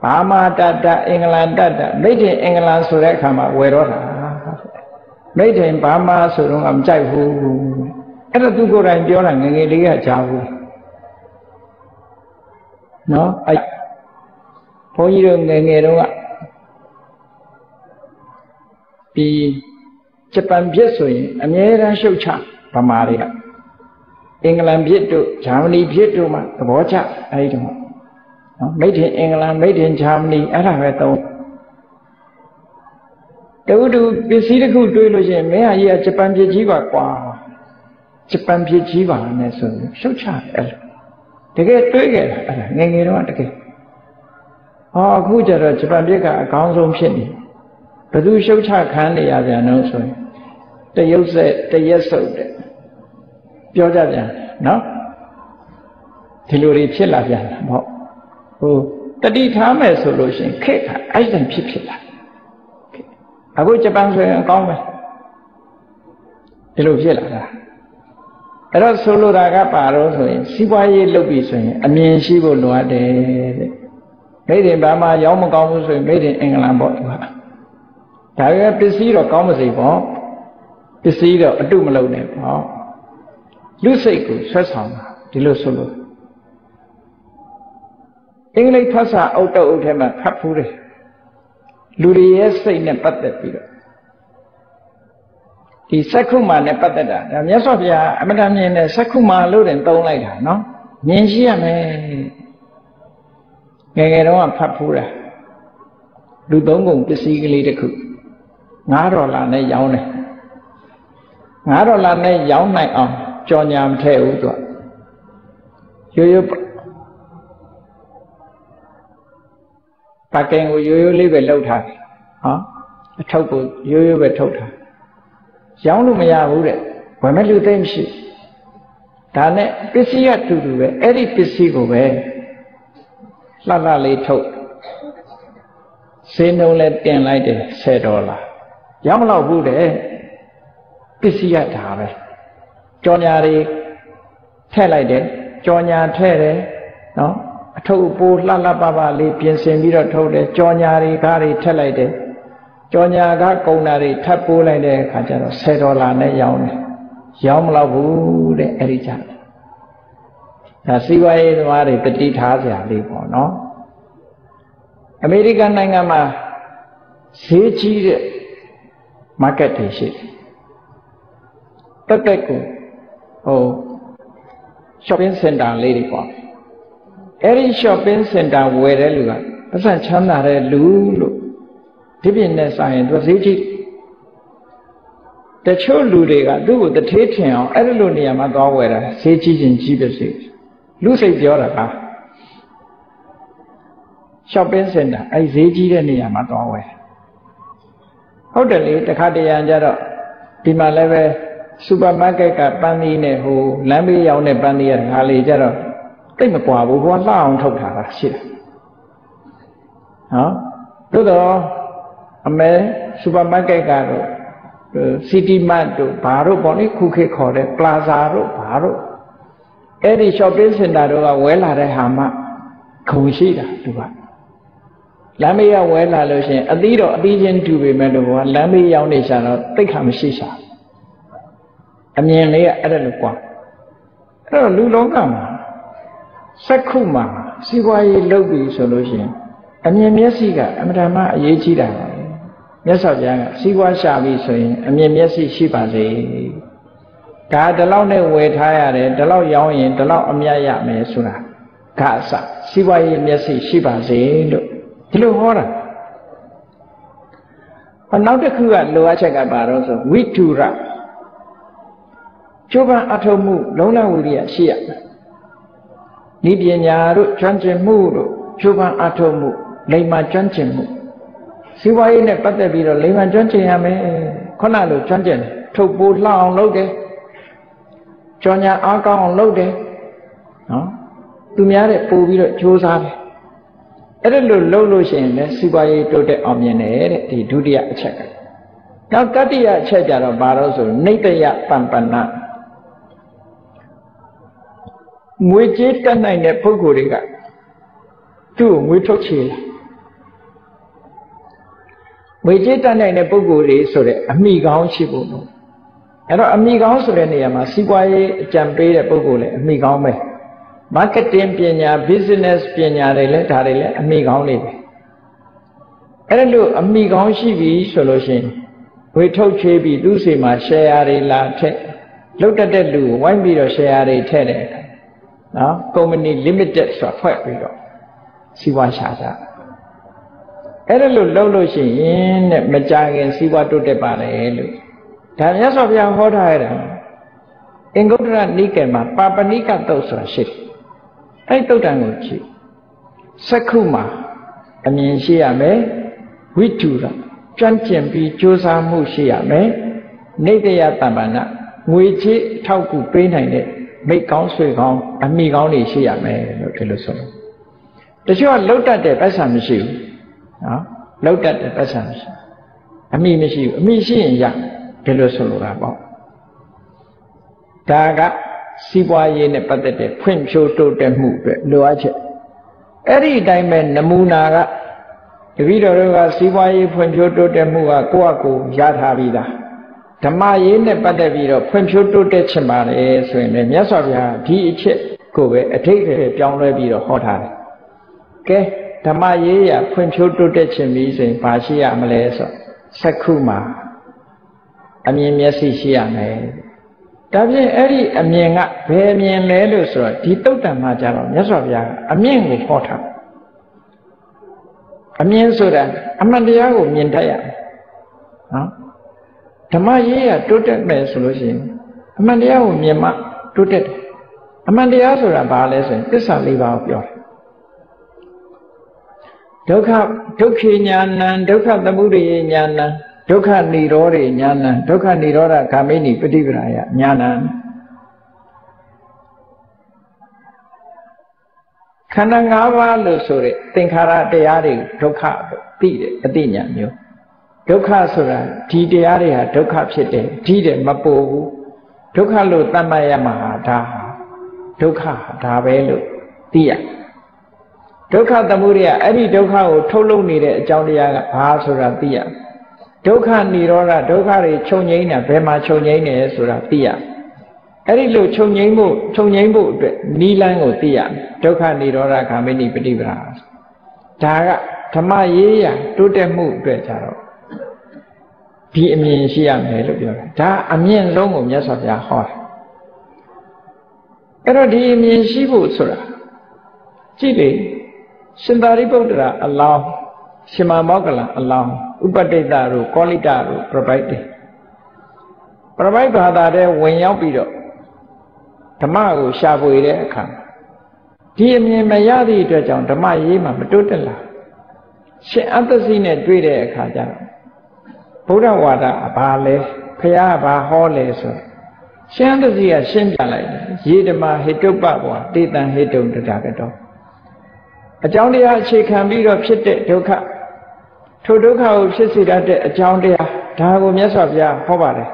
ဘာမာတတအင်္ဂလန်တတမိတ်တင်အင်္ဂလန်ဆိုတဲ့အခါမှာဝယ်တော့တာမိတ်တင်ဘာမာဆိုတော့မကြိုက်ဘူးအဲ့တော့သူကိုယ်တိုင်ပြောတာငငယ်လေးကကြားဘူးနော်အဲ့ဘုန်းကြီးတို့ငယ်ငယ်တုန်းကဒီ ဂျပန်ပြစ်ဆိုရင်အမြဲတမ်းရှုတ်ချဗမာတွေကအင်္ဂလန်ဖြစ်တို့ဂျာမနီဖြစ်တို့မှသဘောကျအဲဒီတော့နော်မိတ်တင်အင်္ဂလန်မိတ်တင်ဂျာမနီအဲ့ဒါပဲသုံးတူတူပစ္စည်းတစ်ခုတွေးလို့ရှိရင်မင်းဟာကြီးကဂျပန်ပြည်ကြီးပါကွာဂျပန်ပြည်ကြီးပါနဲ့ဆိုရင်ရှုတ်ချအဲ့လိုတကယ်တွေးခဲ့တာအဲ့ဒါငယ်ငယ်တော့တကယ်ဟောအခုကျတော့ဂျပန်ပြည်ကအကောင်းဆုံးဖြစ်နေဘယ်သူရှုတ်ချခံနေရပြန်တော့ဆိုရင် တရုတ်ဆက်တရက်ဆုပ်တဲ့ပြောကြပြန်နော်ဒီလိုတွေဖြစ်လာပြန်တာပေါ့ဟိုတတိထားမယ်ဆိုလို့ရှိရင်ခက်ကအဲ့ဒါဖြစ်ဖြစ်လာအခုဂျပန်ဆိုရင်အကောင်းပဲဒီလိုဖြစ်လာတာအဲ့တော့ဆိုလိုတာကပါတော့ဆိုရင်စီးပွားရေးလုပ်ပြီဆိုရင်အမြင်ရှိဖို့လိုအပ်တယ်တဲ့မိတ်တင်ဘာမှရောင်းမကောင်းဘူးဆိုရင်မိတ်တင်အင်္ဂလန်ပေါ့ဒီမှာဒါပေမဲ့ပစ္စည်းတော့ကောင်းမစေပေါ့ ပစ္စည်းတော့အတုမလုံးနဲ့ပေါ့လူစိတ်ကိုဆွဲဆောင်တာဒီလိုဆိုလို့အင်္ဂလိပ်ဖတ်စာအုတ်တုတ်အုတ်ထဲမှာဖတ်ဖူးတယ်လူတွေရဲ့စိတ်နဲ့ပတ်သက်ပြီးတော့ဒီစက္ခုမာနဲ့ပတ်သက်တာဒါမြတ်စွာဘုရားအမတန်မြင်တဲ့စက္ခုမာလို့တင်သုံးလိုက်တာနော်မြင်ရှိရမယ်ငယ်ငယ်တုန်းကဖတ်ဖူးတာလူသုံးကုန်ပစ္စည်းကလေးတစ်ခု9ဒေါ်လာနဲ့ရောင်းတယ် 9ဒေါ်လာနဲ့ရောင်းနိုင်အောင်ကြော်ညာမထည့်ဘူးသူကရိုးရိုးပါကင်ကိုရိုးရိုးလေးပဲလှုပ်ထားတယ်ဟောအထုပ်ကိုရိုးရိုးပဲထုတ်ထားရောင်းလို့မရဘူးတဲ့ဝယ်မဲ့လူသိမရှိဒါနဲ့ပစ္စည်းကတူတူပဲအဲ့ဒီပစ္စည်းကိုပဲလှလှလေးထုတ်ဈေးနှုန်းလဲတင်လိုက်တယ်10ဒေါ်လာရောင်းမလောက်ဘူးတဲ့ ပစ္စည်းကဒါပဲကြော်ညာတွေထည့်လိုက်တယ်ကြော်ညာထည့်တယ်နော်အထုပ်ပိုးလှလှပပလေးပြင်ဆင်ပြီးတော့ထုတ်တယ်ကြော်ညာတွေကားတွေထည့်လိုက်တယ်ကြော်ညာကကုံတာတွေထပ်ပိုးလိုက်တဲ့အခါကျတော့10ဒေါ်လာနဲ့ရောင်းတယ်ရောင်းမလောက်ဘူးတဲ့အဲ့ဒီကြဒါစီးပွားရေးသမားတွေတတိထားစရာလေးပေါ့နော်အမေရိကန်နိုင်ငံမှာဈေးကြီးတဲ့ market တွေရှိတယ် တက်တက်ကိုဟို shopping center လေးတွေပေါ့အဲ့ဒီ shopping center ဝယ်တဲ့လူကပတ်စံချမ်းသာတဲ့လူလို့ဒီပြင်နဲ့ဆိုင်ရင်သူဈေးကြီးတချို့လူတွေကသူ့ကိုတထေးထင်အောင်အဲ့လိုနေရာမှာသွားဝယ်တာဈေးကြီးချင်းကြီးပဲစေလူစိတ်ပြောတာပါ shopping center အဲ့ဈေးကြီးတဲ့နေရာမှာသွားဝယ်ဟုတ်တယ်လေတခါတရံကြတော့ဒီမှာလည်းပဲ စူပါမားကတ်ကပန်းသီးနဲ့ဟိုလမ်းဘေးရောက်တဲ့ပန်းသီးရခါလေးကြတော့တိတ်မကွာဘူးဘောလှအောင်ထုတ်ထားတာရှိတယ်နော်သို့တော့အမဲစူပါမားကတ်ကတော့စီတီမတ်တို့ဘာတို့ပေါ့လေခုခေတ်ခေါ်တဲ့ပလာဇာတို့ဘာတို့အဲ့ဒီ shopping center တို့ကဝဲလာတဲ့ဟာမှခုံရှိတာသူကလမ်းမေးရဝဲလာလို့ရှိရင်အသီးတော့အသီးချင်းတူပေမဲ့လို့ကလမ်းမေးရောက်နေရှာတော့တိတ်ခါမရှိရှာ အမြင်လေးကအဲ့ဒါလို့ကွာအဲ့တော့လူလောကမှာစက္ခုမှာစီးပွားရေးလုပ်ပြီဆိုလို့ရှိရင်အမြင်မျက်စိကအမှန်တမ်းအရေးကြီးတာပါမြတ်စွာဘုရားကစီးပွားရှာပြီဆိုရင်အမြင်မျက်စိရှိပါစေဒါဒီလောက်နဲ့ဝယ်ထားရတယ်ဒီလောက်ရောင်းရင်ဒီလောက်အမြတ်ရမယ်ဆိုတာကအစစီးပွားရေးမျက်စိရှိပါစေလို့ဒီလိုဟောတာဟောနောက်တစ်ခုကလိုအပ်ချက်ကဘာတော့ဆိုဝိတုရ ကျိုးပန်းအထုံမှုလုံးလဝိရိယရှိရမယ်ဤပညာတို့ကျွမ်းကျင်မှုတို့ကျိုးပန်းအထုံမှုလိမ္မာကျွမ်းကျင်မှုစီးပွားရေးနဲ့ပတ်သက်ပြီးတော့လိမ္မာကျွမ်းကျင်ရမယ်ခုနလိုကျွမ်းကျင်တယ်ထုတ်ပိုးလှအောင်လုပ်တယ်ကြောညာအားကောင်းအောင်လုပ်တယ်နော်သူများတဲ့ပို့ပြီးတော့ကြိုးစားတယ်အဲ့ဒါလို့လုပ်လို့ရှိရင်လည်းစီးပွားရေးတိုးတက်အောင်မြင်တယ်တဲ့ဒီဒုတိယအချက်ကနောက်တတိယအချက်ကြတော့ဘာလို့ဆိုနေတယပံပနာ ငွေကြေးတက်နိုင်တဲ့ပုဂ္ဂိုလ်တွေကသူ့ကိုငွေထုတ်ချေလာငွေကြေးတက်နိုင်တဲ့ပုဂ္ဂိုလ်တွေဆိုတဲ့အမိကောင်းရှိဖို့လို့အဲ့တော့အမိကောင်းဆိုတဲ့နေရာမှာစီးပွားရေးအကြံပေးတဲ့ပုဂ္ဂိုလ်လည်းအမိကောင်းပဲ marketing ပညာ business ပညာတွေလည်းဒါတွေလည်းအမိကောင်းနေပဲအဲ့လိုအမိကောင်းရှိပြီဆိုလို့ရှိရင်ဝေထုတ်ချေးပြီးသူ့စီမှာ share တွေလာထက်လုတ်တက်တဲ့လူကိုဝိုင်းပြီးတော့ share တွေထည့်တဲ့အခါ နော် company limited ဆိုတာဖွဲ့ပြီးတော့စီးပွားရှာကြအဲ့ဒါလို့လှုပ်လို့ရှိရင်တဲ့မကြခင်စီးပွားတိုးတက်ပါတယ်လို့ဒါမြတ်စွာဘုရားဟောထားရတာအင်္ဂုတ္တရနိကေမှာပါပဏိကတုတ်ဆိုတာရှိတယ်အဲ့တုတ်တန်ကိုကြည့်စက္ခုမှာအမြင်ရှိရမယ်ဝိတုရကြွန့်ကျင်ပြီးကြိုးစားမှုရှိရမယ်နေတယတမ္ပနာငွေချေးထောက်ကူပေးနိုင်တဲ့ မိတ်ကောင်းဆွေကောင်းအမိကောင်းတွေရှိရမယ်လို့ဒီလိုဆိုလို့တချို့ကလှုပ်တတ်တဲ့ပတ်စံမရှိဘူးနော်လှုပ်တတ်တဲ့ပတ်စံမရှိအမိမရှိဘူးအမိရှိရင်ရဒီလိုဆိုလိုတာပေါ့ဒါကစီးပွားရေးနဲ့ပတ်သက်တဲ့ဖွံ့ဖြိုးတိုးတက်မှုအတွက်လိုအပ်ချက်အဲ့ဒီအတိုင်းပဲနမူနာကတပည့်တော်တို့ကစီးပွားရေးဖွံ့ဖြိုးတိုးတက်မှုကကိုယ့်အကူရထားပြီးသား ဓမ္မရေးနဲ့ပတ်သက်ပြီးတော့ဖွံ့ဖြိုးတိုးတက်ချင်ပါတယ်ဆိုရင်လည်းမြတ်စွာဘုရားဒီအချက်ကိုပဲအထိတ်တွေပြောင်းလဲပြီးတော့ဟောထားတယ်။ကဲဓမ္မရေးရဖွံ့ဖြိုးတိုးတက်ချင်ပြီဆိုရင်ဘာရှိရမလဲဆိုစက္ခုမှာအမြင်မျက်စိရှိရမယ်။ဒါဖြင့်အဲ့ဒီအမြင်ကဘယ်အမြင်လဲလို့ဆိုတော့ဒီတုတ်တံမှာကြတော့မြတ်စွာဘုရားကအမြင်ကိုဟောထားအမြင်ဆိုတာအမှန်တရားကိုမြင်တတ်ရမယ်။နော် ဓမ္မရေးရတိုးတက်မယ်ဆိုလို့ရှိရင်အမှန်တရားကိုမြင်မှတိုးတက်တယ်အမှန်တရားဆိုတာဘာလဲဆိုရင်သစ္စာလေးပါးကိုပြောတယ်ဒုက္ခဒုက္ခေညာဏံဒုက္ခသမုဒယညာဏံဒုက္ခនិရောဓေညာဏံဒုက္ခនិရောဓဂ ामि နိပฏิပဒါယညာဏံခန္ဓာ၅ပါးလို့ဆိုတဲ့သင်္ခါရတရားတွေဒုက္ခသိတယ်အသိဉာဏ်မျိုး ဒုက္ခဆိုတာဒီတရားတွေဟာဒုက္ခဖြစ်တယ်ဒီတယ်မပို့ဘူးဒုက္ခလို့သတ်မှတ်ရမှာဒါဟာဒုက္ခဒါပဲလို့သိရဒုက္ခသမုဒယအဲ့ဒီဒုက္ခကိုထုတ်လုပ်နေတဲ့အကြောင်းတရားကဘာဆိုတာသိရဒုက္ခនិရောဓဒုက္ခတွေချုပ်ငိမ့်တာဘယ်မှာချုပ်ငိမ့်နေဆိုတာသိရအဲ့ဒီလိုချုပ်ငိမ့်ဖို့ချုပ်ငိမ့်ဖို့အတွက်နိလန်းကိုသိရဒုက္ခនិရောဓဂ ामि နိပฏิပဒါဒါကဓမ္မရေးရတိုးတက်မှုအတွက်ကြတော့ ဒီအမြင်ရှိရမယ်လို့ပြောတာဒါအမြင့်ဆုံးကိုမြတ်စွာဘုရားဟောတာအဲ့တော့ဒီအမြင်ရှိဖို့ဆိုတာကြည့်လေရှင်သာရိပုတ္တရာအလောင်းရှင်မမောကလအလောင်းဥပတိတ္တတို့ကောလိတတို့ပြပိုက်တယ်ပြပိုက်ဘာသာတဲ့ဝင်ရောက်ပြီးတော့ဓမ္မကိုရှာဖွေတဲ့အခါဒီအမြင်မရသည့်အတွက်ကြောင့်ဓမ္မရေးမှာမတိုးတက်လာရှင်အတ္တစီနဲ့တွေ့တဲ့အခါကျတော့ ဗုဒ္ဓဝါဒဘာလဲဖះဘာဟောလဲဆိုရှင်းတစီကရှင်းပြလိုက်တယ်ယေဓမဟိတုပ္ပဘောတေတံဟိတုံတတာကတော့အကြောင်းတရားအခြေခံပြီးတော့ဖြစ်တဲ့ဒုက္ခထိုဒုက္ခကိုဖြစ်စေတတ်တဲ့အကြောင်းတရားဒါကိုမြတ်စွာဘုရားဟောပါတယ်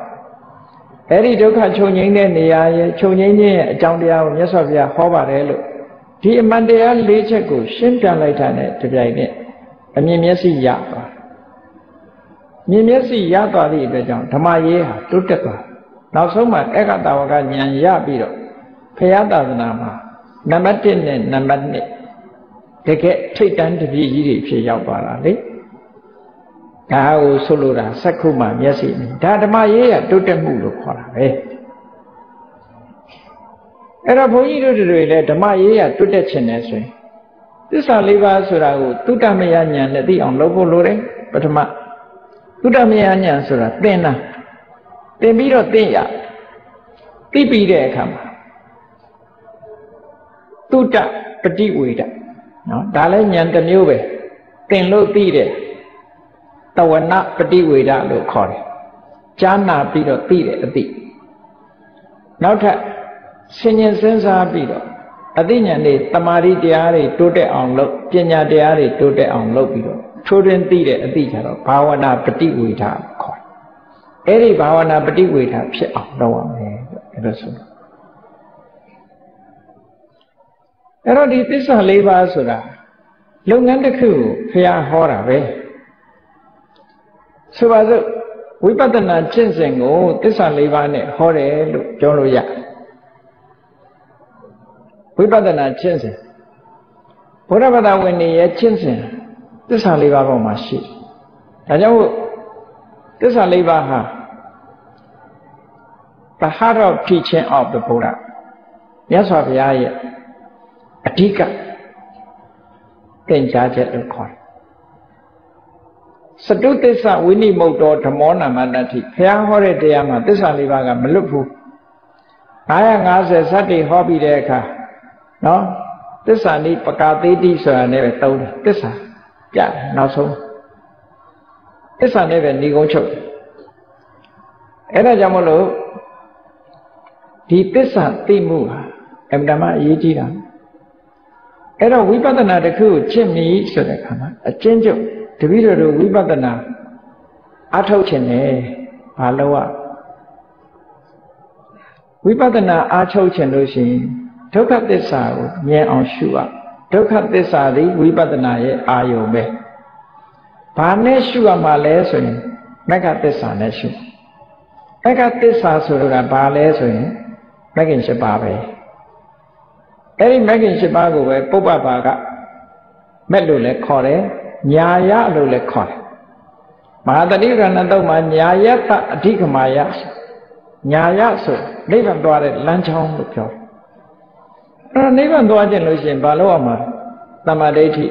အဲ့ဒီဒုက္ခချုပ်ငြိမ်းတဲ့နေရာရဲ့ချုပ်ငြိမ်းခြင်းရဲ့အကြောင်းတရားကိုမြတ်စွာဘုရားဟောပါတယ်လို့ဒီအမှန်တရား၄ချက်ကိုရှင်းပြလိုက်တာနဲ့တပြိုင်နက်အမြင်မျက်စိရပါ မြင်မျက်စိရသွားသည့်အတွက်ကြောင့်ဓမ္မရေးဟာတိုးတက်သွားနောက်ဆုံးမှာဧကတာဝကဉာဏ်ရပြီးတော့ဖရာသာသနာမှာနံပါတ်1နဲ့နံပါတ်2တကယ်ထိတ်တန်းတပြည့်ကြီးတွေဖြစ်ရောက်သွားတာလေဒါကိုဆိုလိုတာစက္ခုမှမျက်စိနဲ့ဒါဓမ္မရေးရတိုးတက်မှုလို့ခေါ်တာပဲအဲ့တော့ဘုန်းကြီးတို့တွေလည်းဓမ္မရေးရတိုးတက်ခြင်းနဲ့ဆိုရင်သစ္စာလေးပါးဆိုတာကိုတုတ္တမယဉာဏ်နဲ့သိအောင်လုပ်ဖို့လိုတယ်ပထမ သုတ္တမယဉာဏ်ဆိုတာသင်တာသင်ပြီးတော့သိရသိပြီးတဲ့အခါမှာသုတ္တပฏิဝေဒနော်ဒါလည်းဉာဏ်တစ်မျိုးပဲသင်လို့သိတယ်တဝနာပฏิဝေဒလို့ခေါ်တယ်ကြားနာပြီးတော့သိတယ်အသိနောက်ထပ်ဆင်ញင်စဉ်းစားပြီးတော့အသိဉာဏ်တွေတမာရီတရားတွေတိုးတက်အောင်လုပ်ပညာတရားတွေတိုးတက်အောင်လုပ်ပြီးတော့ ထိုးတွင်သိတဲ့အသိကြတော့ဘာဝနာပฏิဝေဒခေါ်တယ်အဲ့ဒီဘာဝနာပฏิဝေဒဖြစ်အောင်လုပ်ရမယ်အဲ့ဒါဆိုအဲ့တော့ဒီသစ္စာ၄ပါးဆိုတာလုပ်ငန်းတစ်ခုကိုဖះဟောတာပဲဆိုပါစို့ဝိပဿနာကျင့်စဉ်ကိုသစ္စာ၄ပါးနဲ့ဟောတယ်လို့ပြောလို့ရဝိပဿနာကျင့်စဉ်ဘုရားဘာသာဝင်တွေရဲ့ကျင့်စဉ် သစ္စာလေးပါးပေါ်မှာရှိဒါကြောင့်သစ္စာလေးပါးဟာ the heart of teaching of the Buddha မြတ်စွာဘုရားရဲ့အဓိကသင်ကြားချက်လို့ခေါ်တယ်စတုသစ္စာဝိနိမုတ်တော်ဓမ္မောနာမတ္တိဘုရားဟောတဲ့တရားမှာသစ္စာလေးပါးကမလွတ်ဘူး950ဇတ်တွေဟောပြီးတဲ့အခါနော်သစ္စာနိပကာသေးတိဆိုတာနဲ့ပဲသုံးတယ်သစ္စာ ပြနောက်ဆုံးသစ္စာနဲ့ပဲဏိကုံးချုပ်အဲ့ဒါကြောင့်မလို့ဒီသစ္စာသိမှုဟာအမှန်တမ်းအရေးကြီးတာအဲ့တော့ဝိပဿနာတစ်ခုကိုကျင့်ပြီဆိုတဲ့အခါမှာအကျဉ်းချုပ်တပည့်တော်တို့ဝိပဿနာအထုတ်ခြင်းနဲ့ဘာလို့อ่ะဝိပဿနာအားထုတ်ခြင်းလို့ရှိရင်ဒုက္ခသစ္စာကိုမြင်အောင်ရှုရ ဒုက္ခသစ္စာသည်ဝိပဿနာရဲ့အာယုံပဲဘာနဲ့ရှုရမှာလဲဆိုရင်မက္ခသစ္စာနဲ့ရှုမက္ခသစ္စာဆိုတာဘာလဲဆိုရင်မဂ္ဂင်၈ပါးပဲအဲ့ဒီမဂ္ဂင်၈ပါးကိုပဲပုပ္ပပါကမက်လို့လည်းခေါ်တယ်ညာယလို့လည်းခေါ်တယ်မဟာတတိရဏတုတ်မှာညာယတအဓိကမာယညာယဆိုနိဗ္ဗာန်သွားတဲ့လမ်းကြောင်းလို့ပြောတယ် အဲ့တော့နိဗ္ဗာန်သွားခြင်းလို့ရှိရင်ဘာလို့ရမှာတမ္မာဒိဋ္ဌိ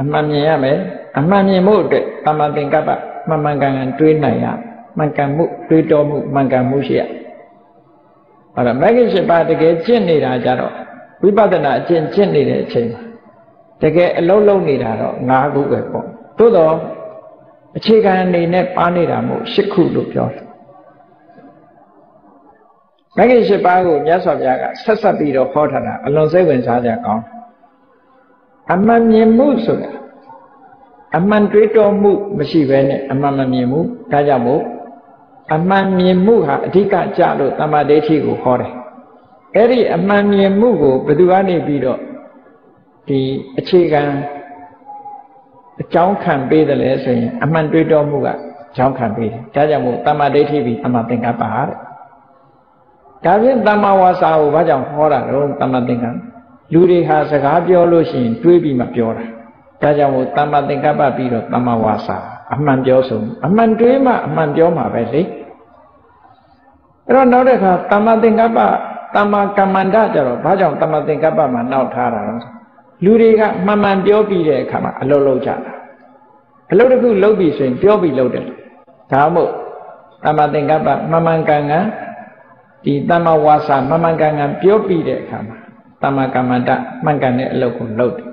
အမှန်မြင်ရမယ်အမှန်မြင်မှုအတွက်တမ္မာသင်္ကပ္ပမှန်မှန်ကန်ကန်တွေးနိုင်ရမှန်ကန်မှုတွေးတော်မှုမှန်ကန်မှုရှိရအဲ့ဒါမဂ္ဂင်၈ပါးတကယ်ကျင့်နေတာကြတော့ဝိပဿနာအကျင့်ကျင့်နေတဲ့အချိန်မှာတကယ်အလုံးလုံးနေတာတော့၅ခုပဲပေါ့သို့တော့အခြေခံအနေနဲ့ပါနေတာမို့၈ခုလို့ပြောတယ် မဂ္ဂင်၈ပါးကိုမြတ်စွာဘုရားကဆက်ဆက်ပြီးတော့ဟောထားတာအလွန်စိတ်ဝင်စားကြကောင်းအမှန်မြင်မှုဆိုတာအမှန်တွေးတောမှုမရှိဘဲနဲ့အမှန်မမြင်ဘူးဒါကြောင့်မို့အမှန်မြင်မှုဟာအဓိကကြလို့တမ္မာဒိဋ္ဌိကိုခေါ်တယ်အဲ့ဒီအမှန်မြင်မှုကိုဘယ်သူကနေပြီးတော့ဒီအခြေခံအကြောင်းခံပေးတယ်လဲဆိုရင်အမှန်တွေးတောမှုကအကြောင်းခံပေးတယ်ဒါကြောင့်မို့တမ္မာဒိဋ္ဌိပြီးတမ္မာသင်္ကပ္ပတဲ့ ဒါဖြင့်တမ္မာဝါစာကိုဘာကြောင့်ဟောတာတော့တမ္မာသင်္ကပ္ပလူတွေဟာစကားပြောလို့ရှိရင်တွေးပြီးမှပြောတာဒါကြောင့်မို့တမ္မာသင်္ကပ္ပပြီးတော့တမ္မာဝါစာအမှန်ပြောဆုံးအမှန်တွေးမှအမှန်ပြောမှာပဲလေအဲ့တော့နောက်တစ်ခါတမ္မာသင်္ကပ္ပတမ္မာကမ္မန္တကြတော့ဘာကြောင့်တမ္မာသင်္ကပ္ပမှာနောက်ထားတာလဲလူတွေကမှန်မှန်ပြောပြီးတဲ့အခါမှာအလုပ်လုပ်ကြတာအလုပ်တစ်ခုလုပ်ပြီဆိုရင်ပြောပြီးလုပ်တယ်ဒါမှမဟုတ်တမ္မာသင်္ကပ္ပမှန်မှန်ကန်ကန် ဒီတမ္မာဝါစာမှန်မှန်ကန်ကန်ပြောပြီးတဲ့အခါမှာတမ္မာကမ္မန္တမှန်ကန်တဲ့အလုပ်ကိုလုပ်တယ်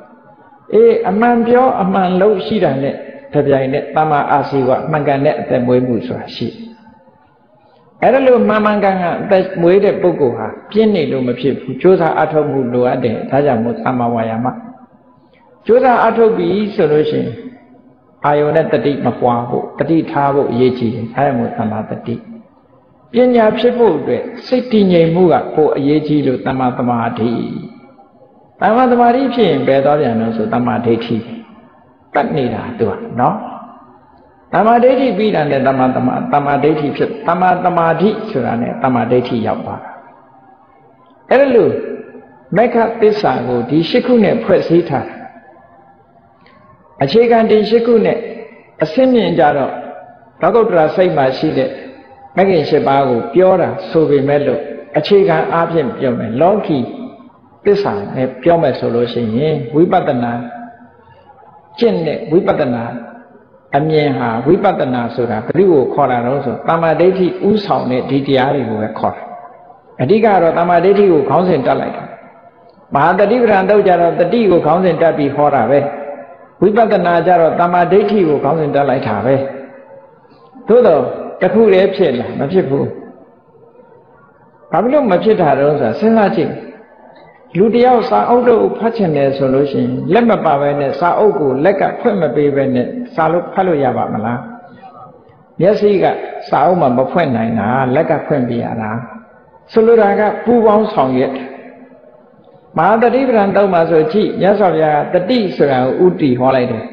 အေးအမှန်ပြောအမှန်လုပ်ရှိတာနဲ့တပြိုင်နက်တမ္မာအာစီဝမှန်ကန်တဲ့အသက်မွေးမှုဆိုတာရှိအဲ့ဒါလို့မှန်မှန်ကန်ကန်အသက်မွေးတဲ့ပုဂ္ဂိုလ်ဟာပြင်းနေလို့မဖြစ်ဘူးကြိုးစားအထောက်မှုလိုအပ်တယ်ဒါကြောင့်မို့သမ္မာဝါယာမကြိုးစားအထောက်ပြီဆိုလို့ရှိရင်အာယုန်နဲ့တတိမပွားဖို့တတိထားဖို့အရေးကြီးတယ်အဲဒါမို့သမ္မာတတိ ပညာဖြစ်ဖို့အတွက်စိတ်တည်ငြိမ်မှုကပိုအရေးကြီးလို့သမ္မာသမာဓိသမ္မာသမာဓိဖြစ်ရင်ဘယ်တော့ပြန်လို့ဆိုသမ္မာဒိဋ္ဌိတတ်နေတာသူကနော်သမ္မာဒိဋ္ဌိပြီးတာနဲ့သမ္မာသမ္မာသမ္မာဒိဋ္ဌိဖြစ်သမ္မာသမာဓိဆိုတာနဲ့သမ္မာဒိဋ္ဌိရောက်သွားတာအဲ့ဒါလို့မက္ခသစ္စာကိုဒီရှစ်ခုနဲ့ဖွဲ့စည်းထားတာအခြေခံဒီရှစ်ခုနဲ့အစင်းမြင်ကြတော့ဘဂုတ်တရာစိတ်မှာရှိတဲ့ မဂ္ဂင်၈ပါးကိုပြောတာဆိုပေမဲ့လို့အခြေခံအားဖြင့်ပြောမယ်လောကီသစ္စာနဲ့ပြောမယ်ဆိုလို့ရှိရင်ဝိပဿနာကျင့်တဲ့ဝိပဿနာအမြင်ဟာဝိပဿနာဆိုတာဘယ်လိုကိုခေါ်တာလဲဆိုတမ္မာဒိဋ္ဌိဥဆောင်တဲ့ဒီတရားတွေကိုပဲခေါ်တာအဓိကတော့တမ္မာဒိဋ္ဌိကိုခေါင်းစဉ်တက်လိုက်တာမဟာတတိပဒံတော့ကြတော့တတိကိုခေါင်းစဉ်တက်ပြီးဟောတာပဲဝိပဿနာကြတော့တမ္မာဒိဋ္ဌိကိုခေါင်းစဉ်တက်လိုက်တာပဲသို့တော့ တခုတည်းဖြစ်လားမဖြစ်ဘူးဘာဖြစ်လို့မဖြစ်တာတော့ဆိုတာစဉ်းစားကြည့်လူတယောက်စာအုပ်တော့ဖတ်ချင်တယ်ဆိုလို့ရှိရင်လက်မပါပဲနဲ့စာအုပ်ကိုလက်ကဖွင့်မပေးပဲနဲ့စာလို့ဖတ်လို့ရပါမလားမျက်စိကစာအုပ်မှာမဖွင့်နိုင်တာလက်ကဖွင့်ပြရတာဆိုလိုတာကပူပေါင်းဆောင်ရွက်မဟာတတိပဒံတောက်မှာဆိုကြည့်မြတ်စွာဘုရားကတတိဆိုတာကိုဥတီဟောလိုက်တယ်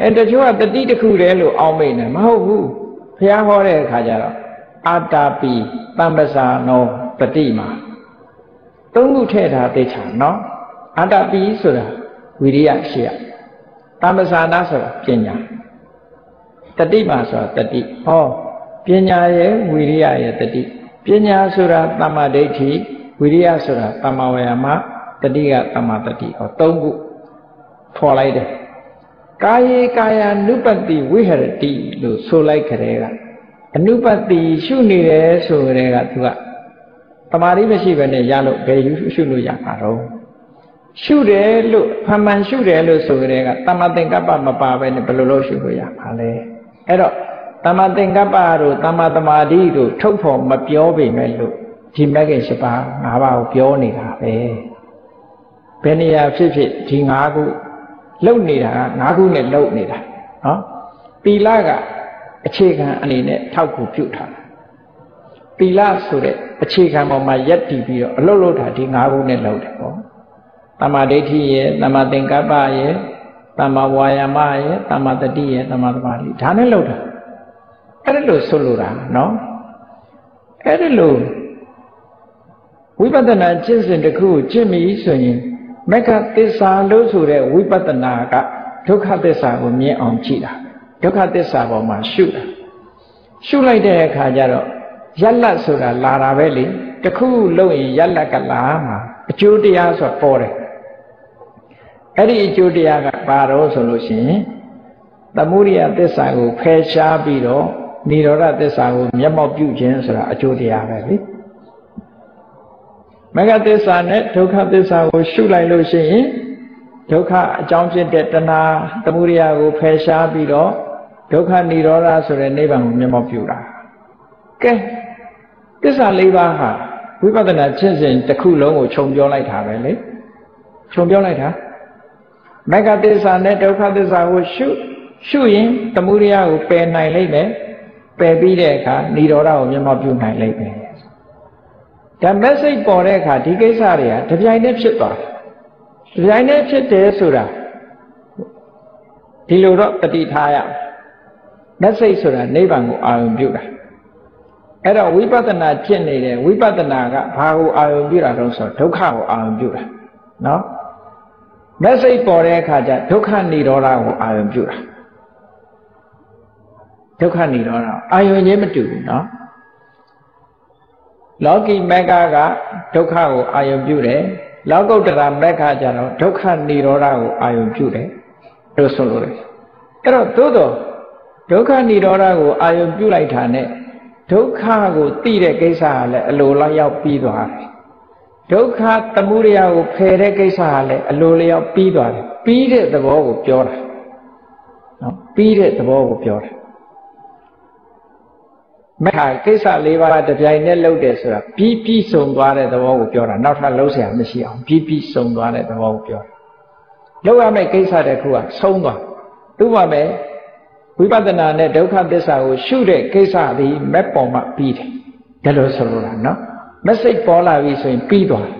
အဲတချို့ကတတိတစ်ခုတည်းလို့အောင်းမိနေမဟုတ်ဘူး ဘုရားဟောတဲ့အခါကျတော့အာတာပိတမ္ပဇာနောတတိမှာသုံးခုထည့်ထားသိချာနော်အတ္တပိဆိုတာဝိရိယရှိရတမ္ပဇာနာဆိုတာပညာတတိပါဆိုတာတတိဟောပညာရဲ့ဝိရိယရဲ့တတိပညာဆိုတာတမ္မာဒိဋ္ဌိဝိရိယဆိုတာတမ္မာဝါယာမတတိကတမ္မာတတိဟော၃ခုဖော်လိုက်တယ် ကာယေကာယ ानु ပတိဝိဟရတိလို့ဆိုလိုက်ကြတဲ့ကအနုပတိရှုနေတယ်ဆိုတဲ့ကသူကတမာတိမရှိဘဲနဲ့ရလို့ဘယ်ရှုလို့ရမှာတော့ရှုတယ်လို့ဖမှန်ရှုတယ်လို့ဆိုကြတဲ့ကတမသင်္ကပ္ပမပါဘဲနဲ့ဘယ်လိုလုပ်ရှုလို့ရမှာလဲအဲ့တော့တမသင်္ကပ္ပတို့တမသမာဓိတို့ထုတ်ဖို့မပြောပေမဲ့လို့ဒီမဂ္ဂင်၈ပါး၅ပါးကိုပြောနေတာပဲဘယ်နေရာဖြစ်ဖြစ်ဒီ၅ခု လုံနေတာက၅ခုနဲ့လုံနေတာနော်ပီလကအခြေခံအနေနဲ့ထောက်ကူပြုထားတာပီလဆိုတဲ့အခြေခံပေါ်မှာယက်တည်ပြီးတော့အလုတ်လုတ်တာဒီ၅ခုနဲ့လုံတယ်ပေါ့တမ္မာဒိဋ္ဌိရဲ့တမ္မာသင်္ကပ္ပရဲ့တမ္မာဝါယာမရဲ့တမ္မာတတိရဲ့တမ္မာသမာဓိဒါနဲ့လုံတာအဲ့ဒါလို့ဆိုလိုတာနော်အဲ့ဒါလို့ဝိပဿနာကျင့်စဉ်တစ်ခုကိုကျင့်ပြီဆိုရင် မက္ခသစ္စာလို့ဆိုတဲ့ဝိပဿနာကဒုက္ခသစ္စာကိုမြင်အောင်ကြည့်တာဒုက္ခသစ္စာပေါ်မှာရှုတာရှုလိုက်တဲ့အခါကျတော့ယက်လက်ဆိုတာလာတာပဲလေတခုလုံးရင်ယက်လက်ကလာမှာအကျိုးတရားဆိုပေါ်တယ်အဲ့ဒီအကျိုးတရားကဘာတော့ဆိုလို့ရှိရင်သမုဒိယသစ္စာကိုဖယ်ရှားပြီးတော့និရောဓသစ္စာကိုမျက်မှောက်ပြုခြင်းဆိုတာအကျိုးတရားပဲလေ မဂ္ဂသစ္စာနဲ့ဒုက္ခသစ္စာကို ရှုလိုက်လို့ရှိရင်ဒုက္ခအကြောင်းဖြစ်တဲ့တဏှာသမုဒိယကိုဖယ်ရှားပြီးတော့ဒုက္ခនិရောဓဆိုတဲ့နိဗ္ဗာန်ကိုမျက်မှောက်ပြုတာကဲသစ္စာ၄ပါးဟာဝိပဿနာကျင့်စဉ်တစ်ခုလုံးကိုခြုံပြောလိုက်တာပဲလေခြုံပြောလိုက်တာမဂ္ဂသစ္စာနဲ့ဒုက္ခသစ္စာကိုရှုရှုရင်သမုဒိယကိုပယ်နိုင်လိမ့်မယ်ပယ်ပြီးတဲ့အခါនិရောဓကိုမျက်မှောက်ပြုနိုင်လိမ့်မယ် ဓမ္မစိတ်ပေါ်တဲ့အခါဒီကိစ္စတွေကတပြိုင်တည်းဖြစ်သွားတယ်တပြိုင်တည်းဖြစ်တယ်ဆိုတာဒီလိုတော့တတိထားရမက်စိတ်ဆိုတာနိဗ္ဗာန်ကိုအာရုံပြုတာအဲ့တော့ဝိပဿနာဖြစ်နေတဲ့ဝိပဿနာကဘာကိုအာရုံပြုတာတော့ဆိုဒုက္ခကိုအာရုံပြုတာနော်မက်စိတ်ပေါ်တဲ့အခါကျဒုက္ခនិရောဓကိုအာရုံပြုတာဒုက္ခនិရောဓအာရုံချင်းမတူဘူးနော် လောကီမက္ခကဒုက္ခကိုအာရုံပြုတယ်လောကုတ္တရာမက္ခကျတော့ဒုက္ခនិရောဓကိုအာရုံပြုတယ်လို့ဆိုလိုတယ်အဲ့တော့သို့တော့ဒုက္ခនិရောဓကိုအာရုံပြုလိုက်တာနဲ့ဒုက္ခကိုသိတဲ့ကိစ္စကလည်းအလိုလောက်ရောက်ပြီးသွားတယ်ဒုက္ခသမုဒယကိုဖယ်တဲ့ကိစ္စကလည်းအလိုလျောက်ပြီးသွားတယ်ပြီးတဲ့သဘောကိုပြောတာနော်ပြီးတဲ့သဘောကိုပြောတာ မဲ့ဟာကိစ္စ၄ပါးတပြိုင်တည်းလုပ်တယ်ဆိုတာပြီးပြီးဆုံးသွားတဲ့သဘောကိုပြောတာနောက်ထပ်လုံးဆရာမရှိအောင်ပြီးပြီးဆုံးသွားတဲ့သဘောကိုပြောတာလုပ်ရမယ့်ကိစ္စတစ်ခုကဆုံးသွားသူ့မှာပဲဝိပဿနာနဲ့ဒုက္ခသစ္စာကိုရှုတဲ့ကိစ္စသည်မဲ့ပေါ်မှာပြီးတယ်ဒါလို့ဆိုလိုတာနော်မစိတ်ပေါ်လာပြီဆိုရင်ပြီးသွားတယ်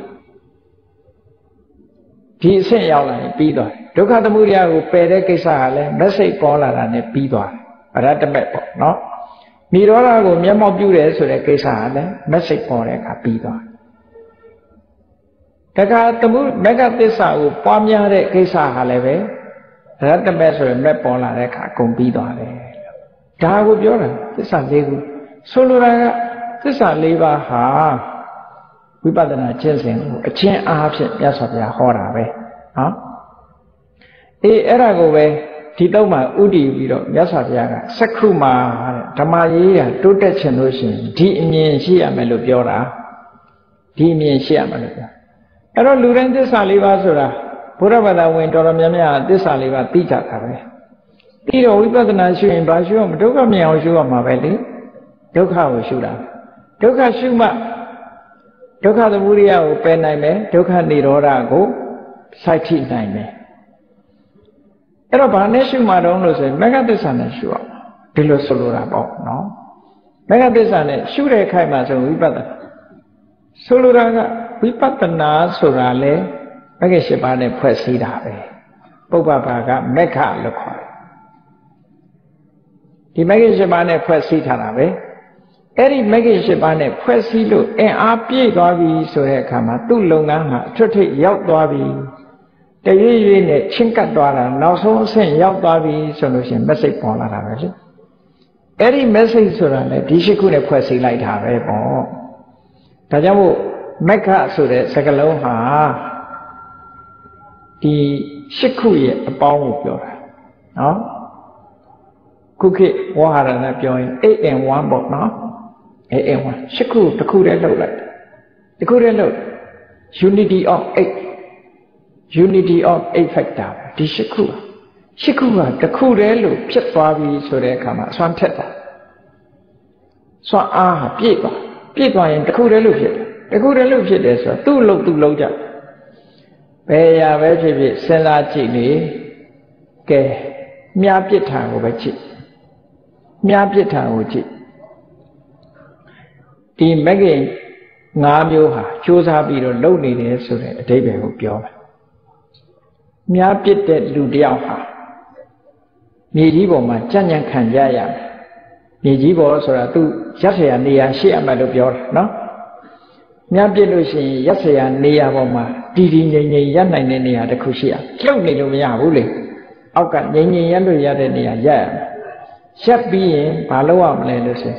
ဒီအဆင့်ရောက်လာရင်ပြီးသွားတယ်ဒုက္ခသမုဒယကိုပယ်တဲ့ကိစ္စဟာလည်းမစိတ်ပေါ်လာတာနဲ့ပြီးသွားတယ်အရတ္တမဲ့ပေါ့နော် နိရောဓကိုမျက်မှောက်ပြုတယ်ဆိုတဲ့ကိစ္စကလည်းမက်စိတ်ပေါ်တဲ့အခါပြီးသွားတခါသမုမက္ကသစ္စာကိုပွားများတဲ့ကိစ္စဟာလည်းပဲရတ္တမက်ဆိုရင်မက်ပေါ်လာတဲ့အခါအကုန်ပြီးသွားတယ်ဒါကိုပြောတာသစ္စာ၄ခုဆိုလိုတာကသစ္စာ၄ပါးဟာဝိပဿနာကျင့်စဉ်ကိုအချင်းအားဖြင့်မြတ်စွာဘုရားဟောတာပဲနော်အေးအဲ့ဒါကိုပဲ ဒီတော့မှဥတည်ပြီးတော့မြတ်စွာဘုရားကစက္ခုမာတဲ့ဓမ္မရေးရတိုးတက်ချင်လို့ရှိရင်ဒီအမြင်ရှိရမယ်လို့ပြောတာဒီအမြင်ရှိရမယ်လို့ပြောအဲ့တော့လူတိုင်းသစ္စာလေးပါးဆိုတာဘုရားဘာသာဝင်တော်တော်များများသစ္စာလေးပါးသိကြတာပဲပြီးတော့ဝိပဿနာရှုရင်ဘာရှုရမဒုက္ခမြင်အောင်ရှုရမှာပဲလေဒုက္ခကိုရှုတာဒုက္ခရှုမှဒုက္ခသမုဒယကိုပယ်နိုင်မယ်ဒုက္ခនិရောဓကိုစိုက်ထိနိုင်မယ် အဲ့တော့ဘာနဲ့ရှုမှတော့လို့ဆိုရင်မဂ္ဂသစ္စာနဲ့ရှုအောင်ဒီလိုဆိုလိုတာပေါ့နော်မဂ္ဂသစ္စာနဲ့ရှုတဲ့ခိုက်မှာဆိုဝိပဿနာဆိုလိုတာကဝိပဿနာဆိုတာလေမဂ္ဂ၈ပါးနဲ့ဖွဲ့စည်းတာပဲပုပ္ပဘာကမက္ခလို့ခေါ်တယ်ဒီမဂ္ဂ၈ပါးနဲ့ဖွဲ့စည်းထားတာပဲအဲ့ဒီမဂ္ဂင်၈ပါးနဲ့ဖွဲ့စည်းလို့အင်အားပြည့်သွားပြီဆိုတဲ့အခါမှာသူ့လုပ်ငန်းဟာအထွတ်ထိပ်ရောက်သွားပြီ တရွေ့ရွေ့နဲ့ချင်းကပ်သွားတာနောက်ဆုံးအဆင့်ရောက်သွားပြီဆိုလို့ရှိရင် message ပေါ်လာတာပဲလေအဲ့ဒီ message ဆိုတာလေဒီရှိခုနဲ့ဖွဲ့စည်းလိုက်တာပဲပေါ့ဒါကြောင့်မို့မက္ခဆိုတဲ့စကားလုံးဟာဒီရှစ်ခုရဲ့အပေါင်းကိုပြောတာနော်ခုခေတ်ဝါဟာရနဲ့ပြောရင်8 and 1ပေါ့နော်8 and 1ရှစ်ခုတစ်ခုတည်းလှုပ်လိုက်တစ်ခုတည်းလှုပ် unity of 8 unity of 8 factor ဒီရှစ်ခုရှစ်ခုကတစ်ခုတည်းလို့ဖြစ်သွားပြီဆိုတဲ့အခါမှာအစွမ်းထက်တာစွမ်းအားဟာပြည့်သွားပြည့်သွားရင်တစ်ခုတည်းလို့ဖြစ်တယ်တစ်ခုတည်းလို့ဖြစ်တယ်ဆိုတော့သူ့လို့သူ့လုံးကြဘယ်ရာပဲဖြစ်ဖြစ်စဉ်းစားကြည့်လေကဲမြားပြစ်ထာကိုပဲကြည့်မြားပြစ်ထာကိုကြည့်ဒီမဂ္ဂင်၅မျိုးဟာစူးစမ်းပြီးတော့လုပ်နေတယ်ဆိုတဲ့အဓိပ္ပာယ်ကိုပြောတယ် မြားပြစ်တဲ့လူတယောက်ဟာမြေကြီးပေါ်မှာကြံ့ကြံ့ခံကြရမယ်မြေကြီးပေါ်ဆိုတာသူရက်ဆရာနေရာရှိရမယ်လို့ပြောတာနော်မြားပြစ်လို့ရှိရင်ရက်ဆရာနေရာပေါ်မှာတည်တည်ငြိမ်ငြိမ်ရပ်နိုင်တဲ့နေရာတစ်ခုရှိရလှုပ်နေလို့မရဘူးလေအောက်ကငြိမ်ငြိမ်ရပ်လို့ရတဲ့နေရာရပ်ရမယ်ရပ်ပြီးရင်မလုပ်ရမလဲလို့ဆို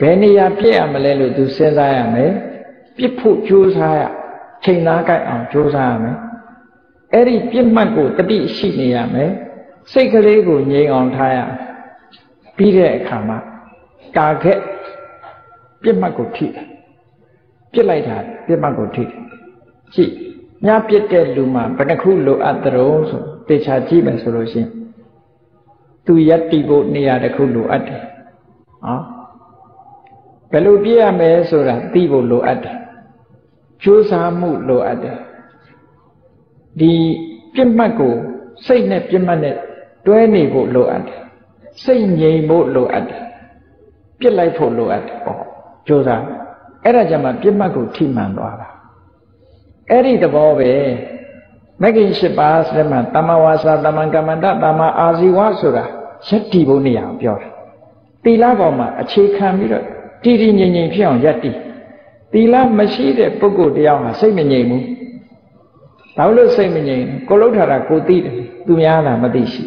ဘယ်နေရာပြစ်ရမလဲလို့သူစဉ်းစားရမယ်ပြစ်ဖို့ကြိုးစားရချိန်သားကြိုက်အောင်ကြိုးစားရမယ် အဲ့ဒီပြစ်မှတ်ကိုတတိရှိနေရမယ်စိတ်ကလေးကိုငြိမ်အောင်ထားရပြီးတဲ့အခါမှာကာခက်ပြစ်မှတ်ကိုထိတယ်ပြစ်လိုက်တာပြစ်မှတ်ကိုထိတယ်ကြည့်ညပြစ်တဲ့လူမှာဘယ်နှခုလိုအပ်သရုံးဆိုတေချာကြည့်မယ်ဆိုလို့ရှိရင်သူယက်တီဖို့နေရာတစ်ခုလိုအပ်တယ်ဟောဘယ်လိုပြည့်ရမယ်ဆိုတာသိဖို့လိုအပ်တယ်ကြိုးစားမှုလိုအပ်တယ် ဒီပြစ်မှတ်ကိုစိတ်နဲ့ပြစ်မှတ်နဲ့တွဲနေဖို့လိုအပ်တယ်စိတ်ငြိမ်ဖို့လိုအပ်တယ်ပြစ်လိုက်ဖို့လိုအပ်တယ်ပေါ့ကြိုးစားအဲ့ဒါကြမှာပြစ်မှတ်ကိုထိမှန်သွားတာအဲ့ဒီသဘောပဲမဂ္ဂင်၈ပါးဆိုမှတမဝါစာတမန်ကမ္မန္တတမအာဇီဝဆိုတာယက်တီဖို့နေရအောင်ပြောတာသီလပေါ်မှာအခြေခံပြီးတော့တည်တည်ငြိမ်ငြိမ်ဖြစ်အောင်ယက်တီသီလမရှိတဲ့ပုဂ္ဂိုလ်တယောက်ဟာစိတ်မငြိမ်ဘူး ဘာလို့စိတ်မငြိမ်ကိုလှုပ်ထားတာကိုသိတယ်သူများတာမသိရှိ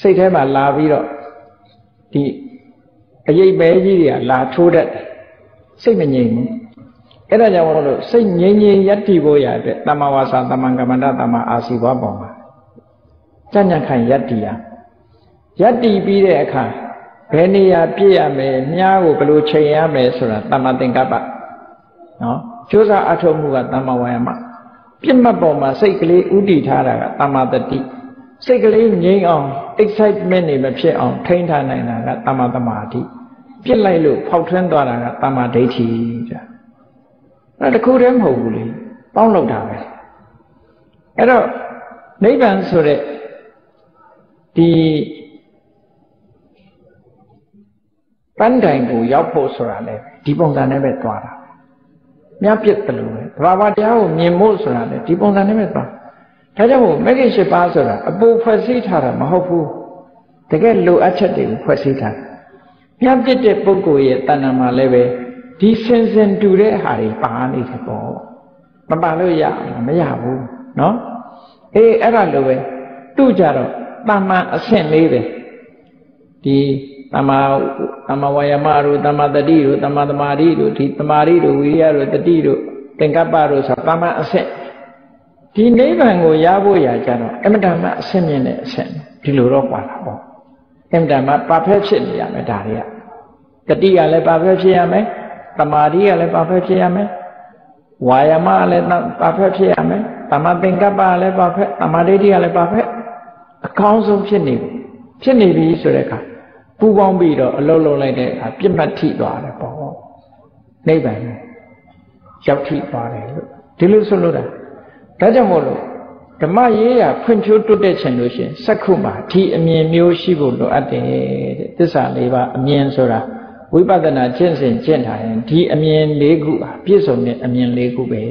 စိတ်ထဲမှာလာပြီးတော့ဒီအရေးပဲကြီးတွေကလာထိုးတတ်တယ်စိတ်မငြိမ်ဘူးအဲ့ဒါကြောင့်မို့လို့စိတ်ငြိမ်ငြိမ်ယက်တည်ဖို့ရတဲ့တမဝါစာတမန်ကမ္မန္တတမအာစီဝါပေါ်မှာကြံ့ကြံ့ခံယက်တည်ရယက်တည်ပြီးတဲ့အခါဘယ်နေရာပြည့်ရမယ်မြားကိုဘယ်လိုချိန်ရမယ်ဆိုတာတမ္မာသင်္ကပ္ပနော်ကျိုးစားအထောက်မှုကတမ္မာဝါယမ ပြစ်မှတ်ပေါ်မှာစိတ်ကလေးဥတည်ထားတာကတမ္မာတတိစိတ်ကလေးငြိမ်အောင် excitement နေမဖြစ်အောင်ထိန်းထားနိုင်တာကတမ္မာသမာဓိပြစ်လိုက်လို့ဖောက်ထွင်းသွားတာကတမ္မာဒိဋ္ဌိတဲ့အဲ့တခုတည်းမဟုတ်ဘူးလေပေါင်းလောက်တာပဲအဲ့တော့နိဗ္ဗာန်ဆိုတဲ့ဒီပန်းတိုင်ကိုရောက်ဖို့ဆိုတာလေဒီပုံစံနဲ့ပဲသွားတာ မြတ်ပြစ်တယ်လို့ပဲတဘာဝတရားကိုမြင်ဖို့ဆိုတာလေဒီပုံစံနဲ့ပဲသွားဒါကြောင့်မို့မဂ္ဂင်၈ပါးဆိုတာအပူဖွဲ့စည်းထားတာမဟုတ်ဘူးတကယ်လိုအပ်ချက်တွေကိုဖွဲ့စည်းထားမြတ်ပြစ်တဲ့ပုဂ္ဂိုလ်ရဲ့တဏ္ဍာမှာလည်းပဲဒီစင်စင်တူတဲ့ဟာတွေပါနေတယ်ပေါ့မပါလို့ရမရဘူးเนาะအေးအဲ့ဒါလိုပဲသူ့ကြတော့တမ္မာအဆင့်လေးပဲဒီတမ္မာ တမ္မာဝါယမတို့တမ္မာတတိတို့တမ္မာသမာဓိတို့ဒီသမာဓိတို့ဝိရိယတို့တတိတို့သင်္ကပ္ပတို့ဆိုတမ္မာအဆင့်ဒီနိဗ္ဗာန်ကိုရဖို့ရာကြတော့အမတန်မှအဆင့်မြင့်တဲ့အဆင့်ဒီလိုတော့กว่าတာပေါ့အမတန်မှပါဖက်ဖြစ်နေရမယ်ဒါတွေကတတိကလည်းပါဖက်ဖြစ်ရမယ်တမာဓိကလည်းပါဖက်ဖြစ်ရမယ်ဝါယမလည်းပါဖက်ဖြစ်ရမယ်တမသင်္ကပ္ပလည်းပါဖက်တမာဒိဋ္ဌိကလည်းပါဖက်အကောင်းဆုံးဖြစ်နေပြီဖြစ်နေပြီဆိုတဲ့အခါ ပူပေါင်းပြီးတော့အလုံးလုံးလိုက်တဲ့အခါပြစ်မှတ်ထိသွားတယ်ပေါ့နိဗ္ဗာန်ရောက်ထိသွားတယ်လို့ဒီလိုဆိုလို့တာဒါကြောင့်မို့လို့ဓမ္မရေးရဖွံ့ဖြိုးတိုးတက်ခြင်းလို့ရှင်စက္ခုမှာဒီအမြင်မျိုးရှိဖို့လိုအပ်တယ်တဲ့သစ္စာလေးပါအမြင်ဆိုတာဝိပဿနာကျင့်စဉ်ကျင့်ထားရင်ဒီအမြင်လေးခုဟာပြည့်စုံတဲ့အမြင်လေးခုပဲ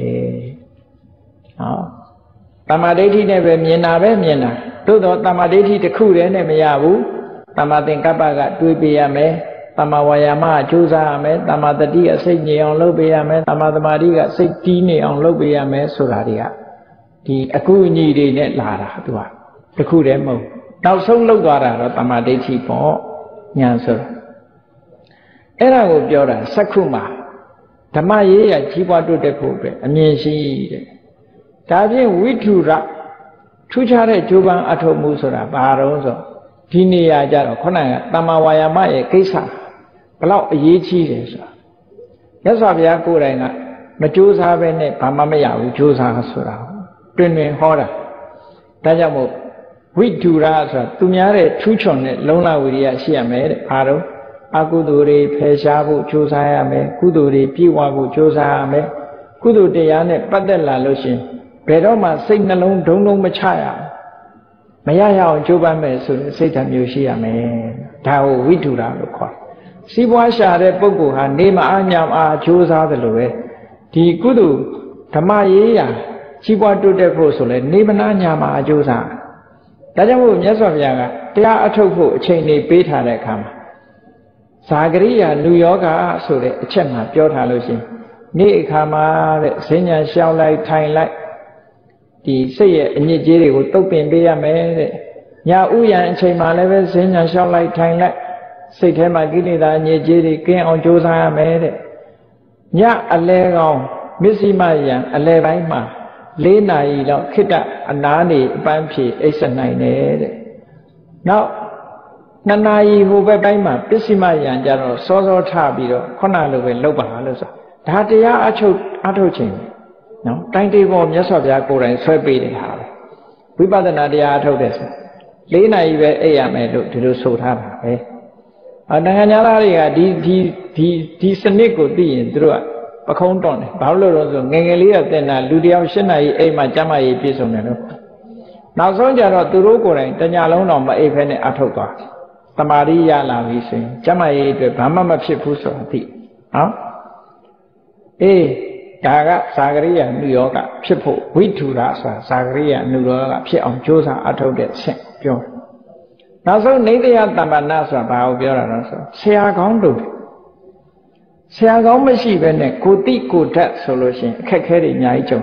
ဟောတမာဒိဋ္ဌိနဲ့ပဲမြင်တာပဲမြင်တာသို့တော့တမာဒိဋ္ဌိတစ်ခုတည်းနဲ့မရဘူး တမာသင်္ကပ္ပကတွေးပြရမယ်တမာဝါယာမကြိုးစားရမယ်တမာတတိကစိတ်ငြိမ်အောင်လုပ်ပေးရမယ်တမာသမာဓိကစိတ်တီးနေအောင်လုပ်ပေးရမယ်ဆိုတာတွေကဒီအကူအညီတွေနဲ့လာတာသူကတစ်ခုတည်းမဟုတ်နောက်ဆုံးလောက်သွားတာတော့တမာဒိဋ္ဌိပေါ့ညာဆိုတာအဲ့ဒါကိုပြောတာစက္ခုမှာဓမ္မရေးရကြီးပွားတိုးတက်ဖို့အတွက်အမြင်ရှိတဲ့ဒါဖြင့်ဝိထုရထူးခြားတဲ့ဂျိုးပန်းအထုပ်မှုဆိုတာဘာတော့ဆို ဒီနေရာကြတော့ခုနကတမ္မာဝါယာမရဲ့ကိစ္စဘလောက်အရေးကြီးတယ်ဆိုတာမြတ်စွာဘုရားကိုယ်တိုင်ကမကြိုးစားပဲနဲ့ဘာမှမရဘူးကြိုးစားဆိုတာတွင်တွင်ဟောတာဒါကြောင့်မို့ဝိဒူရဆိုတာသူများတဲ့ထူးချွန်တဲ့လုံလဝိရိယရှိရမယ်တဲ့ဘာတော့အကုသိုလ်တွေဖယ်ရှားဖို့ကြိုးစားရမယ်ကုသိုလ်တွေပြည့်ဝဖို့ကြိုးစားရမယ်ကုသိုလ်တရားနဲ့ပတ်သက်လာလို့ရှင်ဘယ်တော့မှစိတ်နှလုံးဒုံဒုံမချရ မရရအောင်ကြိုးပမ်းမယ်ဆိုတဲ့စိတ်ဓာတ်မျိုးရှိရမယ်ဒါကိုဝိဒူရလို့ခေါ်စီးပွားရှာတဲ့ပုဂ္ဂိုလ်ဟာနေမအားညံအားကြိုးစားတယ်လို့ပဲဒီကုသိုလ်ဓမ္မရေးရာကြီးပွားတိုးတက်ဖို့ဆိုလဲနေမနာညာမှာအကျိုးစားဒါကြောင့်မို့မြတ်စွာဘုရားကတရားအထုတ်ဖို့အချိန်လေးပေးထားတဲ့အခါမှာဇာဂရိယာလူယောဂဆိုတဲ့အချက်မှာပြောထားလို့ရှိရင်နေ့အခါမှာတဲ့ဈဉ္ညာရှောင်းလိုက်ထိုင်လိုက် ဒီစိတ်ရဲ့အညစ်အကြေးတွေကိုတုတ်ပင်ပေးရမယ်တဲ့ညဥ်ရန်အချိန်မှာလည်းပဲဈဉ္ညာရှောင်းလိုက်ထိုင်လိုက်စိတ်ထဲမှာကိလေသာအညစ်အကြေးတွေကင်းအောင်ကြိုးစားရမယ်တဲ့ညအလဲကောင်းမစ္စည်းမယံအလဲပိုင်းမှာ၄နာရီလောက်ခိတ္တအနာနေအပန်းဖြေအိပ်စနိုင်တယ်တဲ့နောက်နှစ်နာရီဟိုဘက်တိုင်းမှာပစ္စည်းမယံကြတော့စောစောထပြီးတော့ခုနလိုပဲလောက်ပါလို့ဆိုဒါတရားအချုပ်အထုတ်ခြင်း နော်တိုင်းတေဘောမြတ်စွာဘုရားကိုယ်တိုင်ဆွဲပေးတဲ့ဟာပဲဝိပဿနာတရားအထုတ်တဲ့ဆို၄နာရီပဲအိပ်ရမယ်လို့ဒီလိုဆိုထားတာပဲအနိုင်ငံသားတွေကဒီဒီဒီဒီစနစ်ကိုသိရင်သူတို့ကပခုံးတွန့်တယ်ဘာလို့လဲဆိုငငယ်လေးကတင်တာလူတယောက်၈နာရီအိမ်မှာကျမကြီးပြည့်စုံတယ်လို့နောက်ဆုံးကြတော့သူတို့ကိုယ်တိုင်တညာလုံးတော့မအိပ်ဖဲနဲ့အထုတ်သွားတမာရီရလာပြီဆိုရင်ကျမကြီးအတွက်ဘာမှမဖြစ်ဘူးဆိုတာသိနော်အေး ဒါကသာဂရိယနုယောဂဖြစ်ဖို့ဝိထုရဆိုတာသာဂရိယနုယောဂဖြစ်အောင်ကြိုးစားအထုတ်တဲ့ဆင့်ပြောနောက်ဆုံးနေတရားတမ္ပနာဆိုတာဘာကိုပြောတာလဲဆိုဆရာကောင်းတို့ဆရာကောင်းမရှိဘဲနဲ့ကိုတိကိုဓာတ်ဆိုလို့ရှိရင်အခက်ခဲတွေအများကြီးကြုံ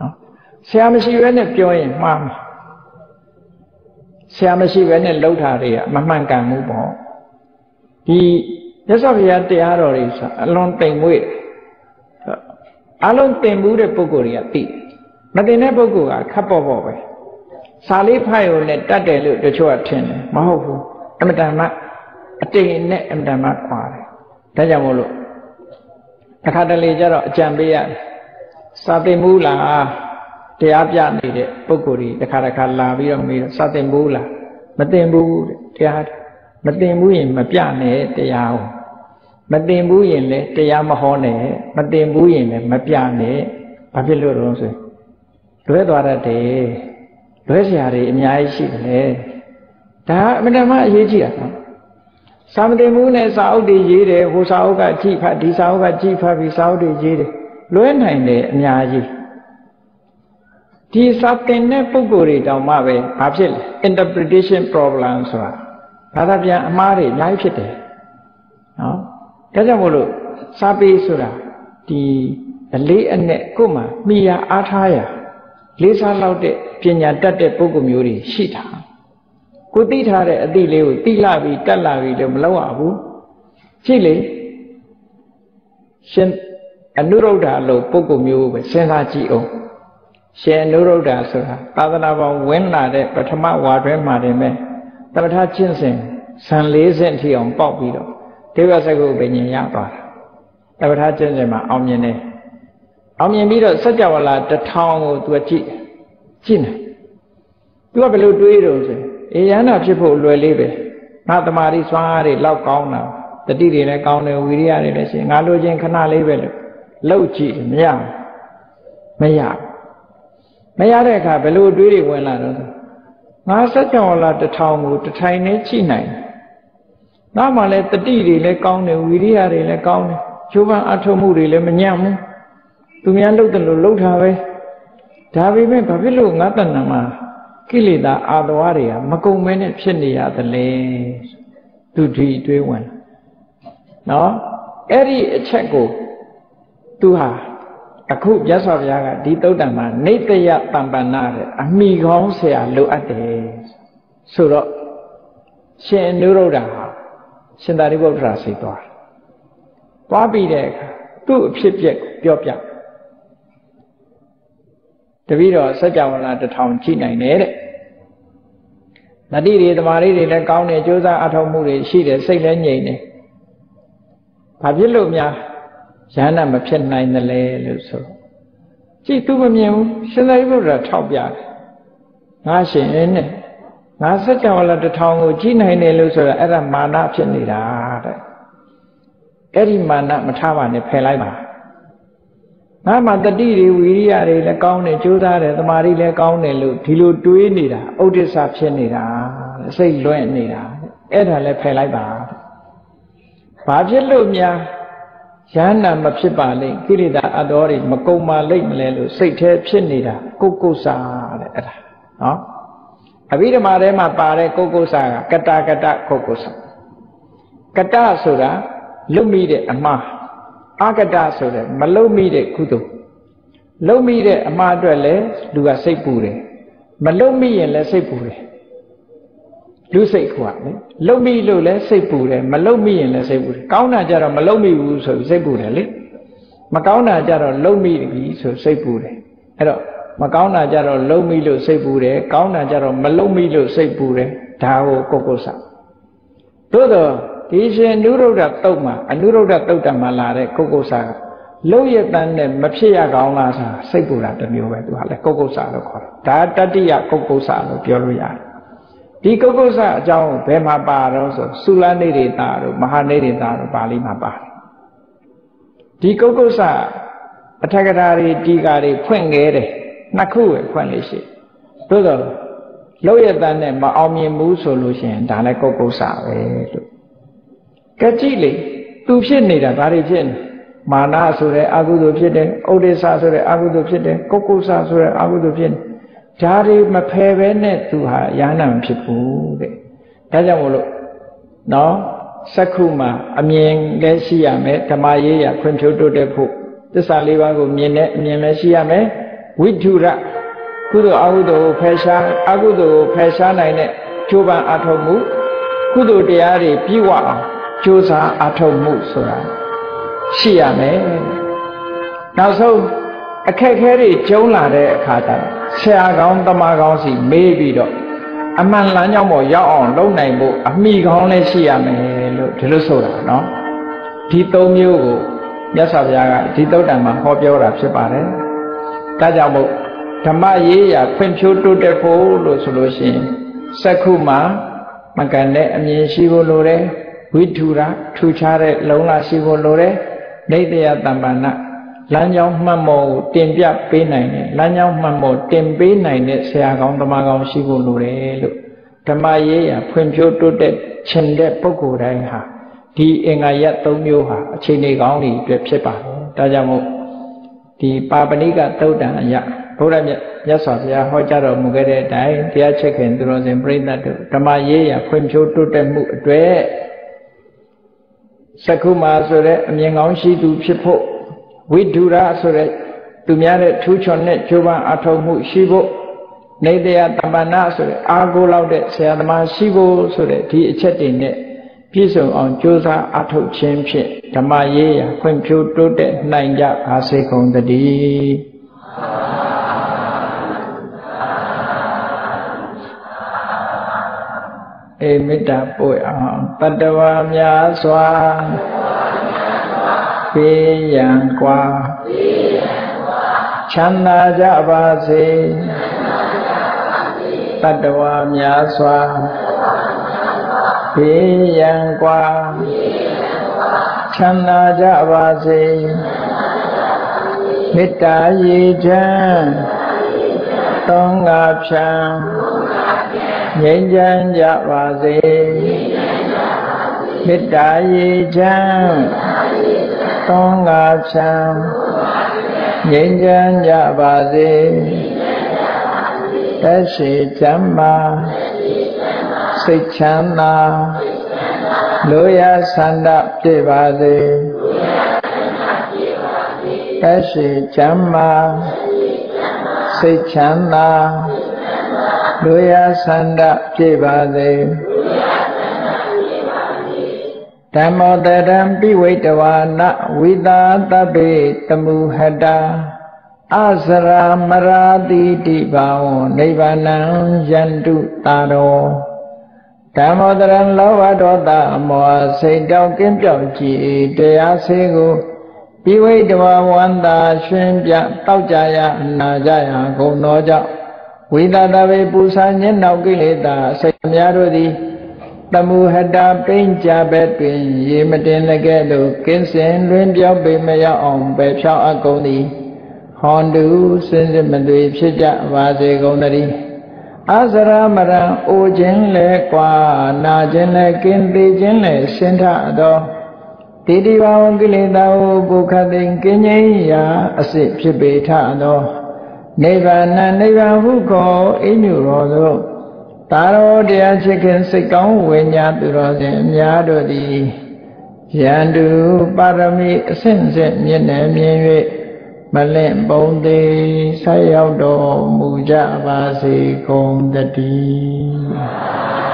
နော်ဆရာမရှိဘဲနဲ့ပြောရင်မှားမှာဆရာမရှိဘဲနဲ့လှုပ်တာတွေကမမှန်ကန်ဘူးပေါ့ဒီမြတ်စွာဘုရားတရားတော်တွေဆိုအလွန်တိမ်မွေ့ အလုံးတင်မှုတဲ့ပုဂ္ဂိုလ်တွေကသိမတင်တဲ့ပုဂ္ဂိုလ်ကခပ်ပေါ့ပေါ့ပဲစာလေးဖတ်ရုံနဲ့တတ်တယ်လို့တချို့ကထင်တယ်မဟုတ်ဘူးအမတန်မှအတိမ်နဲ့အမတန်မှခွာတယ်ဒါကြောင့်မို့လို့တစ်ခါတလေကျတော့အကြံပေးရတယ်စာသင်ဘူးလားတရားပြနေတဲ့ပုဂ္ဂိုလ်ကြီးတစ်ခါတစ်ခါလာပြီးတော့မေးတော့စာသင်ဘူးလားမသင်ဘူးတဲ့တရားမသင်ဘူးရင်မပြနဲ့တရားကို မတင်ဘူးရင်လည်းတရားမဟောနဲ့မတင်ဘူးရင်လည်းမပြနဲ့ဘာဖြစ်လို့တော့ဆိုလွဲသွားတတ်တယ်လွဲစရာတွေအများကြီးရှိတယ်ဒါအမှန်တမ်းအရေးကြီးတာနော်စာမတင်ဘူးနဲ့စာအုပ်တွေရေးတယ်ဟိုစာအုပ်ကကြည့်ဖတ်ဒီစာအုပ်ကကြည့်ဖတ်ပြီးစာအုပ်တွေရေးတယ်လွဲနိုင်တယ်အများကြီးဒီစာတင်တဲ့ပုံကိုယ်တွေတောင်မှပဲဘာဖြစ်လဲ interpretation problem ဆိုတာဘာသာပြန်အမှားတွေအများကြီးဖြစ်တယ်နော် ဒါကြောင့်မို့လို့စာပေဆိုတာဒီအလေးအနက်ကိုမှမိရအားထားရလေးစားလောက်တဲ့ပညာတတ်တဲ့ပုဂ္ဂိုလ်မျိုးတွေရှိတာကိုသိထားတဲ့အသည့်လေးကိုသိလာပြီးတတ်လာပြီးတော့မလောက်ရဘူးရှိလေရှင်အနုရုဒ္ဓလို့ပုဂ္ဂိုလ်မျိုးပဲစဉ်းစားကြည့်အောင်ရှင်အနုရုဒ္ဓဆိုတာသာသနာပေါင်းဝင်လာတဲ့ပထမဝါတွဲမှာတင်မဲ့တပထချင်းစဉ်ဇန်၄ဆင့်ထိအောင်ပေါက်ပြီးတော့ ဒေဝစကုပင်ញင်ရသွားတာတပထချင်းစဉ်မှာအောင်မြင်တယ်အောင်မြင်ပြီးတော့စัจ java လာတထောင်ကိုသူကကြည့်ကြည့်နေသူကဘယ်လိုတွေးတော့ဆိုအေယန္တာဖြစ်ဖို့လွယ်လေးပဲငါတမာရီစွမ်းအားတွေလောက်ကောင်းတာတတိတွေလည်းကောင်းတယ်ဝီရိယတွေလည်းရှိငါလိုချင်ခဏလေးပဲလို့လှုပ်ကြည့်မရမရမရတဲ့အခါဘယ်လိုတွေးတွေဝင်လာတော့ငါစัจ java လာတထောင်ကိုတထိုင်နဲ့ကြည့်နိုင် နောက်မှလည်းတတိတွေလည်းကောင်းတယ်ဝီရိယတွေလည်းကောင်းတယ်ချိုးပန်းအထုံမှုတွေလည်းမညံ့ဘူးသူများလှုပ်တယ်လို့လှုပ်တာပဲဒါပေမဲ့ဘာဖြစ်လို့ငါတဏ္ဍာမှာကိလေသာအာတဝါတွေကမကုံမဲနဲ့ဖြစ်နေရသလဲသူဒီတွေးဝင်နော်အဲ့ဒီအချက်ကိုသူဟာအခုမြတ်စွာဘုရားကဒီသုတ်တံမှာနေတယတံပန္နာတဲ့အမိကောင်းဆရာလိုအပ်တယ်ဆိုတော့ရှင်အနုရုဒ္ဓဟာ ရှင်သာရိပုတ္တရာစိတ်သွားသွားပြီးတဲ့အခါသူ့အဖြစ်ပြက်ပြောပြတပည့်တော်စัจ java လာတစ်ထောင်ကြည့်နိုင်တယ်တဲ့တတိတွေတမာရီတွေလည်းကောင်းတယ်ကြိုးစားအထောက်မှုတွေရှိတယ်စိတ်လည်းငြိမ်တယ်ဘာဖြစ်လို့များရဟန္တာမဖြစ်နိုင်တယ်လဲလို့ဆိုကြည့်သူမမြင်ဘူးရှင်သာရိပုတ္တရာထောက်ပြတယ်ငါရှင်နဲ့ ငါစัจ java လာတစ်ထောင်ကိုကြည့်နိုင်တယ်လို့ဆိုတာအဲ့ဒါမာနဖြစ်နေတာတဲ့အဲ့ဒီမာနမထားပါနဲ့ဖယ်လိုက်ပါငါမှတတိတွေဝီရိယတွေလည်းကောင်းတယ်ကြိုးစားတယ်တမာရီလည်းကောင်းတယ်လို့ဒီလိုတွေးနေတာဥဒိစ္စဖြစ်နေတာစိတ်လွင့်နေတာအဲ့ဒါလည်းဖယ်လိုက်ပါဘာဖြစ်လို့များရဟန္တာမဖြစ်ပါလိမ့်ကိရိတာအတော်တွေမကုံပါလိမ့်မလဲလို့စိတ်แท้ဖြစ်နေတာကိုကု္ကုစာတဲ့အဲ့ဒါနော် အဘိဓမ္မာထဲမှာပါတဲ့ကုက္ကုဆာကကတကတကုက္ကုဆာကတဆိုတာလွတ်မိတဲ့အမှားအကတဆိုတဲ့မလုံမိတဲ့ကုသိုလ်လုံမိတဲ့အမှားအတွက်လည်းလူကစိတ်ပူတယ်မလုံမိရင်လည်းစိတ်ပူတယ်လူစိတ်ခွာလေလုံမိလို့လည်းစိတ်ပူတယ်မလုံမိရင်လည်းစိတ်ပူတယ်ကောင်းတာကြတော့မလုံမိဘူးဆိုစိတ်ပူတယ်လေမကောင်းတာကြတော့လုံမိပြီဆိုစိတ်ပူတယ်အဲ့တော့ မကောင်းတာကြတော့လုံမိလို့စိတ်ပူတယ်ကောင်းတာကြတော့မလုံမိလို့စိတ်ပူတယ်ဒါကိုကိုကုဆသို့တော့ဒီရှင်အနုရုဒ္ဓတုတ်မှာအနုရုဒ္ဓတုတ်တံမှာလာတဲ့ကုကုဆာကလုံရတန်းနဲ့မဖြစ်ရကောင်းလားဆိုစိတ်ပူတာတစ်မျိုးပဲသူကလည်းကုကုဆာလို့ခေါ်တာဒါတတိယကုကုဆာလို့ပြောလို့ရတယ်ဒီကုကုဆာအကြောင်းဘယ်မှာပါတော့ဆိုသုလနေရိတာတို့မဟာနေရိတာတို့ပါဠိမှာပါတယ်ဒီကုကုဆာအထက်ကရာတွေတီကာတွေဖွင့်ခဲ့တယ် နှစ်ခုပဲဖွင့်လို့ရှိသို့တော့လောက်ရတန်းနဲ့မအောင်မြင်ဘူးဆိုလို့ရှိရင်ဒါလည်းကုကုဆာပဲလို့ကကြည့်လေသူဖြစ်နေတာဘာတွေဖြစ်နေမာနဆိုတဲ့အကုသိုလ်ဖြစ်တယ်ဥဒိစ္စဆိုတဲ့အကုသိုလ်ဖြစ်တယ်ကုက္ကုဆဆိုတဲ့အကုသိုလ်ဖြစ်တယ်ဒါတွေမဖယ်ဘဲနဲ့သူဟာယာနာမဖြစ်ဘူးတဲ့ဒါကြောင့်မို့လို့နော်စက္ခုမှာအမြင်လည်းရှိရမယ်ဓမ္မရေးရဖွံ့ဖြိုးတိုးတက်ဖို့သစ္စာလေးပါးကိုမြင်တဲ့အမြင်လည်းရှိရမယ် ဝိထုရကုသိုလ်အကုသိုလ်ကိုဖယ်ရှားအကုသိုလ်ကိုဖယ်ရှားနိုင်တဲ့ကျိုးပန်းအထောက်မှုကုသိုလ်တရားတွေပြည့်ဝအောင်ကြိုးစားအထောက်မှုဆိုတာရှိရမယ်နောက်ဆုံးအခက်ခဲတွေကျုံလာတဲ့အခါကျတော့ဆရာကောင်းတမကောင်းစီမေးပြီးတော့အမှန်လမ်းကြောင်းပေါ်ရောက်အောင်လုပ်နိုင်ဖို့အမိကောင်းလည်းရှိရမယ်လို့ဒီလိုဆိုတာနော်ဒီသုံးမျိုးကိုမြတ်စွာဘုရားကဒီတုတ်တံမှာဟောပြောတာဖြစ်ပါတယ် ဒါကြောင့်မို့ဓမ္မရေးရာဖွံ့ဖြိုးတိုးတက်ဖို့လို့ဆိုလို့ရှိရင်စက္ခုမှာမကန်တဲ့အမြင်ရှိဖို့လိုတယ်ဝိထုရာထူခြားတဲ့လုံလရှိဖို့လိုတယ်နေတယတမ္ပဏလမ်းကြောင်းမှတ်မော်ကိုတင်ပြပေးနိုင်တယ်လမ်းကြောင်းမှတ်မော်တင်ပေးနိုင်တဲ့ဆရာကောင်းတမကောင်းရှိဖို့လိုတယ်လို့ဓမ္မရေးရာဖွံ့ဖြိုးတိုးတက်ခြင်းတဲ့ပုဂ္ဂိုလ်တိုင်းဟာဒီအင်္ဂါရ၃မျိုးဟာအခြေအနေကောင်းတွေအတွက်ဖြစ်ပါတယ်ဒါကြောင့်မို့ ဒီပါပဏိကသုတ်တံအရဘုရားမြတ်မြတ်စွာဘုရားဟောကြားတော်မူခဲ့တဲ့အတိုင်းတရားချက်ခင်သူတော်စင်ပြိဿတ်တို့ဓမ္မရေးရာဖွံ့ဖြိုးတိုးတက်မှုအတွက်စက္ခုမာဆိုတဲ့အမြင်ကောင်းရှိသူဖြစ်ဖို့ဝိဒုရဆိုတဲ့သူများတဲ့ထူးချွန်တဲ့ကျိုးပန်းအထောက်မှုရှိဖို့နေတရားတမ္ပနာဆိုတဲ့အာကိုလောက်တဲ့ဆရာသမားရှိဖို့ဆိုတဲ့ဒီအချက်တွေနဲ့ ပြည့်စုံအောင်ကြိုးစားအထောက်ခြင်းဖြင့်ဓမ္မရေးရာဖွံ့ဖြိုးတိုးတက်နိုင်ကြပါစေကုန်သတည်းအေမေတ္တာပို့အောင်တတဝါများစွာပေးရန်ကွာချမ်းသာကြပါစေတတဝါများစွာ ဘေးရန်ကွာချမ်းသာကြပါစေမေတ္တာရည်ချမ်းသုံးငါဖြံငြိမ်းချမ်းကြပါစေမေတ္တာရည်ချမ်းသုံးငါဖြံငြိမ်းချမ်းကြပါစေတရှိချမ်းပါ စိတ်ချမ်းသာလိုရဆန္ဒပြည့်ပါစေသက်ရှိချမ်းမာစိတ်ချမ်းသာလူရဆန္ဒပြည့်ပါစေဓဓမ္မောတရံပိဝိတဝါနဝိသာတပိတမုဟတာအစရာမရာတိတိဘာဝနိဗ္ဗာနံယန္တုတာရော ဓမ္မောတရံလောဘဒေါသမောစိတ်တောက်ကင်းပြောက်ကြည်တရားစေကိုပိဝိတဝါဝန္တာရှင်ပြတောက်ကြရအနာကြရဂုံတော်ကြောင့်ဝိသတဘေပူဇာညင်းနောက်ကိလေသာစိတ်များတို့သည်တမုဟတာပိဉ္ကြဘက်တွင် ရေမတင်လည်းကဲ့သို့ကင်းစင်လွင်ပြောက်ပေမရောက်အောင်ပဲဖြောင်းအပ်ကုန်သည်ဟွန်တူစင်စစ်မသွေဖြစ်ကြပါစေကုန်သတည်း အစရမရံအိုခြင်းလဲကွာနာခြင်းလဲကင်းသေးခြင်းလဲရှင်းထသောတိတိဘာဝကိလေသာဟုပုခတိကင်းငြိမ်းရာအစစ်ဖြစ်ပေထသောနိဗ္ဗာန်နိဗ္ဗာန်ဟုခေါ်အညုတော်သို့သာရောတရားချစ်ခင်စိတ်ကောင်းဝိညာသူတော်စင်အများတို့သည်ယန္တုပါရမီအဆင့်ဆင့်မြင့်နေမြင်၍ မလင့်ပုံသေးဆက်ရောက်တော်မူကြပါစေကုန်တည်း